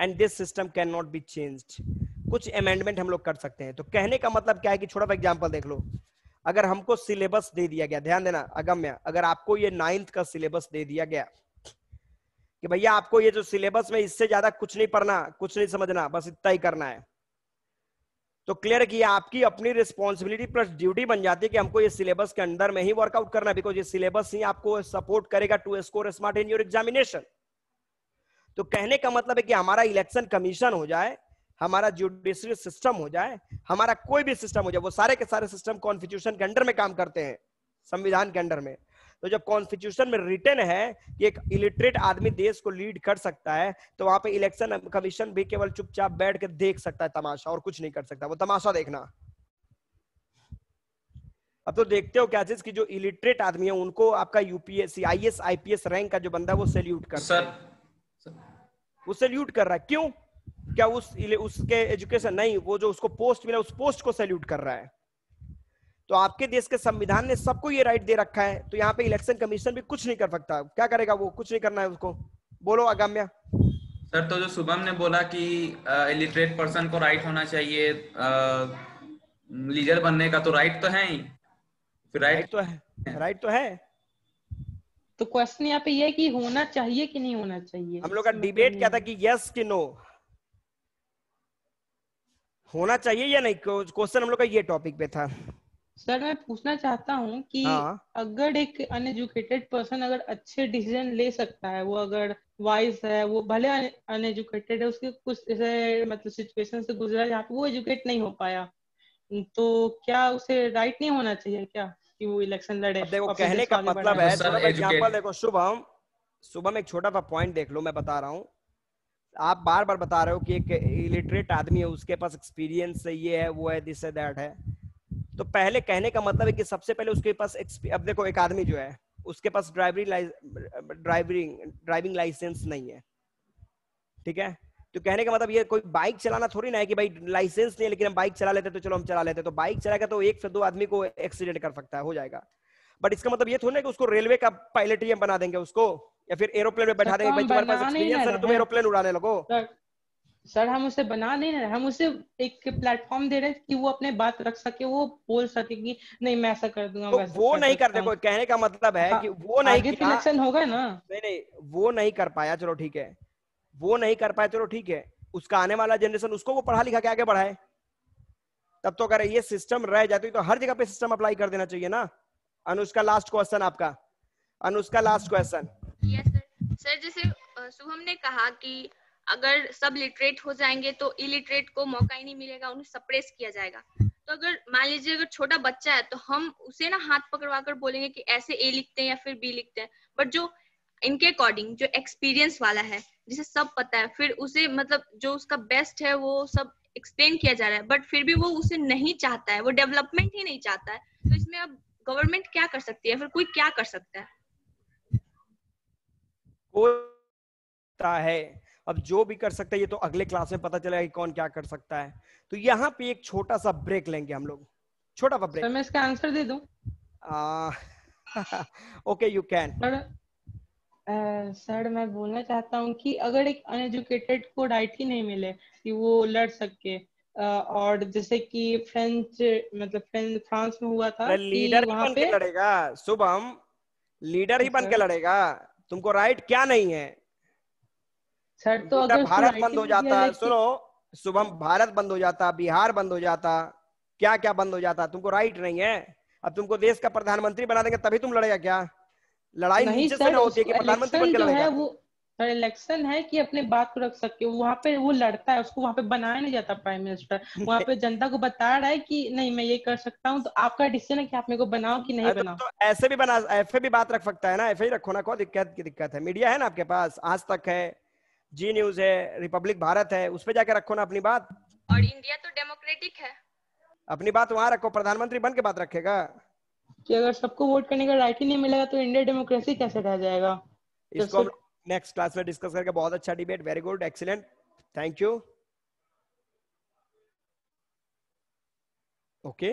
and this system can not be changed कुछ अमेंडमेंट हम लोग कर सकते हैं। तो कहने का मतलब क्या है कि छोटा सा एग्ज़ाम्पल देख लो। अगर हमको सिलेबस दे दिया गया, ध्यान देना, अगम्य, अगर आपको ये नाइन्थ का सिलेबस दे दिया गया, कि भैया आपको ये जो सिलेबस में इससे ज़्यादा कुछ नहीं पढ़ना, कुछ नहीं समझना, बस इतना ही करना है। तो क्लियर कि ये आपकी अपनी रिस्पॉन्सिबिलिटी प्लस ड्यूटी बन जाती है कि हमको ये सिलेबस के अंदर में ही वर्कआउट करना बिकॉज़ ये सिलेबस ही आपको सपोर्ट करेगा to score smart in your examination तो कहने का मतलब है कि हमारा इलेक्शन कमीशन हो जाए, हमारा जुडिशरी सिस्टम हो जाए, हमारा कोई भी सिस्टम हो जाए, वो सारे के सारे सिस्टम कॉन्स्टिट्यूशन के अंडर में काम करते हैं, संविधान के अंडर में। तो जब कॉन्स्टिट्यूशन में रिटर्न है कि एक इलिटरेट आदमी देश को लीड कर सकता है तो वहाँ पे इलेक्शन कमीशन भी केवल चुपचाप बैठ के देख सकता है तमाशा और कुछ नहीं कर सकता। वो तमाशा देखना। अब तो देखते हो क्या चीज़ की जो इलिटरेट आदमी है उनको आपका यूपीएससी आईएएस आईपीएस रैंक का जो बंदा है वो सैल्यूट कर सर वो सैल्यूट कर रहा है। क्यों? क्या उस उसके एजुकेशन नहीं वो जो उसको पोस्ट मिला उस पोस्ट को सैल्यूट कर रहा है। तो आपके देश के संविधान ने सबको ये राइट दे रखा है तो यहाँ पे इलेक्शन कमीशन भी कुछ नहीं कर सकता। क्या करेगा वो? कुछ नहीं करना है उसको। बोलो अगम्या सर तो जो शुभम ने बोला कि इलिटरेट पर्सन को राइट होना चाहिए लीडर बनने का तो राइट तो है ही। फिर राइट राइट तो है। राइट तो है। तो क्वेश्चन यहाँ पे ये है कि होना चाहिए कि नहीं होना चाहिए? हम लोग का डिबेट क्या था कि यस कि नो होना चाहिए या नहीं? क्वेश्चन हम लोग का ये टॉपिक पे था। सर मैं पूछना चाहता हूँ कि हाँ। अगर एक अनएजुकेटेड पर्सन अगर अच्छे डिसीज़न ले सकता है वो अगर वाइज है वो भले अनएजुकेटेड है उसके कुछ ऐसे मतलब सिचुएशन से गुजरा जहाँ पे वो एजुकेट नहीं हो पाया तो क्या उसे राइट नहीं होना चाहिए क्या कि वो इलेक्शन लड़े अब देखो कहने का मतलब है थोड़ा एग्जांपल देखो शुभम शुभम एक छोटा सा पॉइंट देख लो मैं बता रहा हूँ। आप बार बार बता रहे हो कि एक इलिटरेट आदमी है उसके पास एक्सपीरियंस ये है वो है दिस है दैट है। तो पहले कहने का मतलब है कि सबसे पहले उसके पास अब देखो एक आदमी जो है उसके पास ड्राइवरिंग ड्राइविंग ड्राइविंग लाइसेंस नहीं है। ठीक है? तो कहने का मतलब ये कोई बाइक चलाना थोड़ी ना है कि भाई लाइसेंस नहीं है लेकिन हम बाइक चला लेते तो चलो हम चला लेते तो बाइक चलाएगा तो एक से दो आदमी को एक्सीडेंट कर सकता है हो जाएगा। बट इसका मतलब ये थोड़ी ना कि उसको रेलवे का पायलट ही बना देंगे उसको या फिर एरोप्लेन में बैठा देंगे तो भाई तुम्हारे पास एक्सपीरियंस है तुम एरोप्लेन उड़ाने लगो। सर हम उसे बना नहीं रहे हम उसे एक प्लेटफॉर्म दे रहे हैं कि वो अपने बात रख सके वो बोल सके कि नहीं मैं ऐसा कर दूँगा तो वैसा वो कर नहीं कर देखो कहने का मतलब है हाँ, कि वो नहीं आगे किया। इलेक्शन होगा ना। नहीं नहीं वो नहीं कर पाया चलो ठीक है। वो नहीं कर पाया चलो ठीक है। उसका आने वाला जनरेशन उसको वो पढ़ा लिखा के आगे बढ़ाए। तब तो अगर ये सिस्टम रह जाती तो हर जगह पे सिस्टम अप्लाई कर देना चाहिए ना। अनुष्का लास्ट क्वेश्चन आपका। Anushka last question yes sir sir जैसे शुभम ने कहा कि अगर सब लिटरेट हो जाएँगे तो इलिटरेट को मौका ही नहीं मिलेगा, उन्हें सप्रेस किया जाएगा। तो अगर मान लीजिए अगर छोटा बच्चा है तो हम उसे ना हाथ पकड़वा कर बोलेंगे कि ऐसे ए लिखते हैं या फिर बी लिखते हैं। बट जो इनके अकॉर्डिंग जो एक्सपीरियंस वाला है, जिसे सब पता है, फिर उसे मतलब जो उसका बेस्ट है, वो सब एक्सप्लेन किया जा रहा है। बट फिर भी वो उसे नहीं चाहता है, वो डेवलपमेंट ही नहीं चाहता है। तो इसमें अब गवर्नमेंट क्या कर सकती है? फिर कोई क्या कर सकता है? है अब जो भी कर सकता है ये तो अगले क्लास में पता चलेगा कि कौन क्या कर सकता है। तो यहाँ पे एक छोटा सा ब्रेक लेंगे हम लोग। छोटा सा ब्रेक मैं इसका आंसर दे दूँ? ओके यू कैन सर मैं बोलना चाहता हूँ कि अगर एक अनएजुकेटेड को राइट ही नहीं मिले कि वो लड़ सके अ, और जैसे कि फ्रेंच मतलब फ्रेंच फ्रांस में हुआ था लीडर ही बन के लड़ेगा। शुभम लीडर ही बन के लड़ेगा। तुमको राइट क्या नहीं है? सर तो अगर भारत बंद हो जाता सुनो शुभम भारत बंद हो जाता बिहार बंद हो जाता क्या क्या बंद हो जाता तुमको राइट नहीं है। अब तुमको देश का प्रधानमंत्री बना देंगे तभी तुम लड़ेगा क्या? लड़ाई नहीं नीचे सर होती है कि प्रधानमंत्री बन इलेक्शन जो है लड़ेगा वो सर इलेक्शन है कि अपने बात को रख सके वहाँ पे वो लड़ता है उसको वहाँ पे बनाया नहीं जाता प्राइम मिनिस्टर वहाँ पे जनता को बता रहा है कि नहीं मैं ये कर सकता हूँ तो आपका डिसीज़न है कि आप मेरे को बनाओ कि नहीं तो, बनाओ। तो ऐसे भी बना ऐसे भी बात रख सकता है ना ही रखो ना कोई दिक्कत की दिक्कत है। मीडिया है ना आपके पास आज तक है। जी न्यूज़ है रिपब्लिक भारत है उस पर जाके रखो ना अपनी बात। और इंडिया तो डेमोक्रेटिक है। अपनी बात वहाँ रखो प्रधानमंत्री बन के बात रखेगा। कि अगर सबको वोट करने का राइट ही नहीं मिलेगा तो इंडिया डेमोक्रेसी कैसे रह जाएगा? तो इसको नेक्स्ट क्लास में डिस्कस करके बहुत अच्छा debate very good excellent thank you okay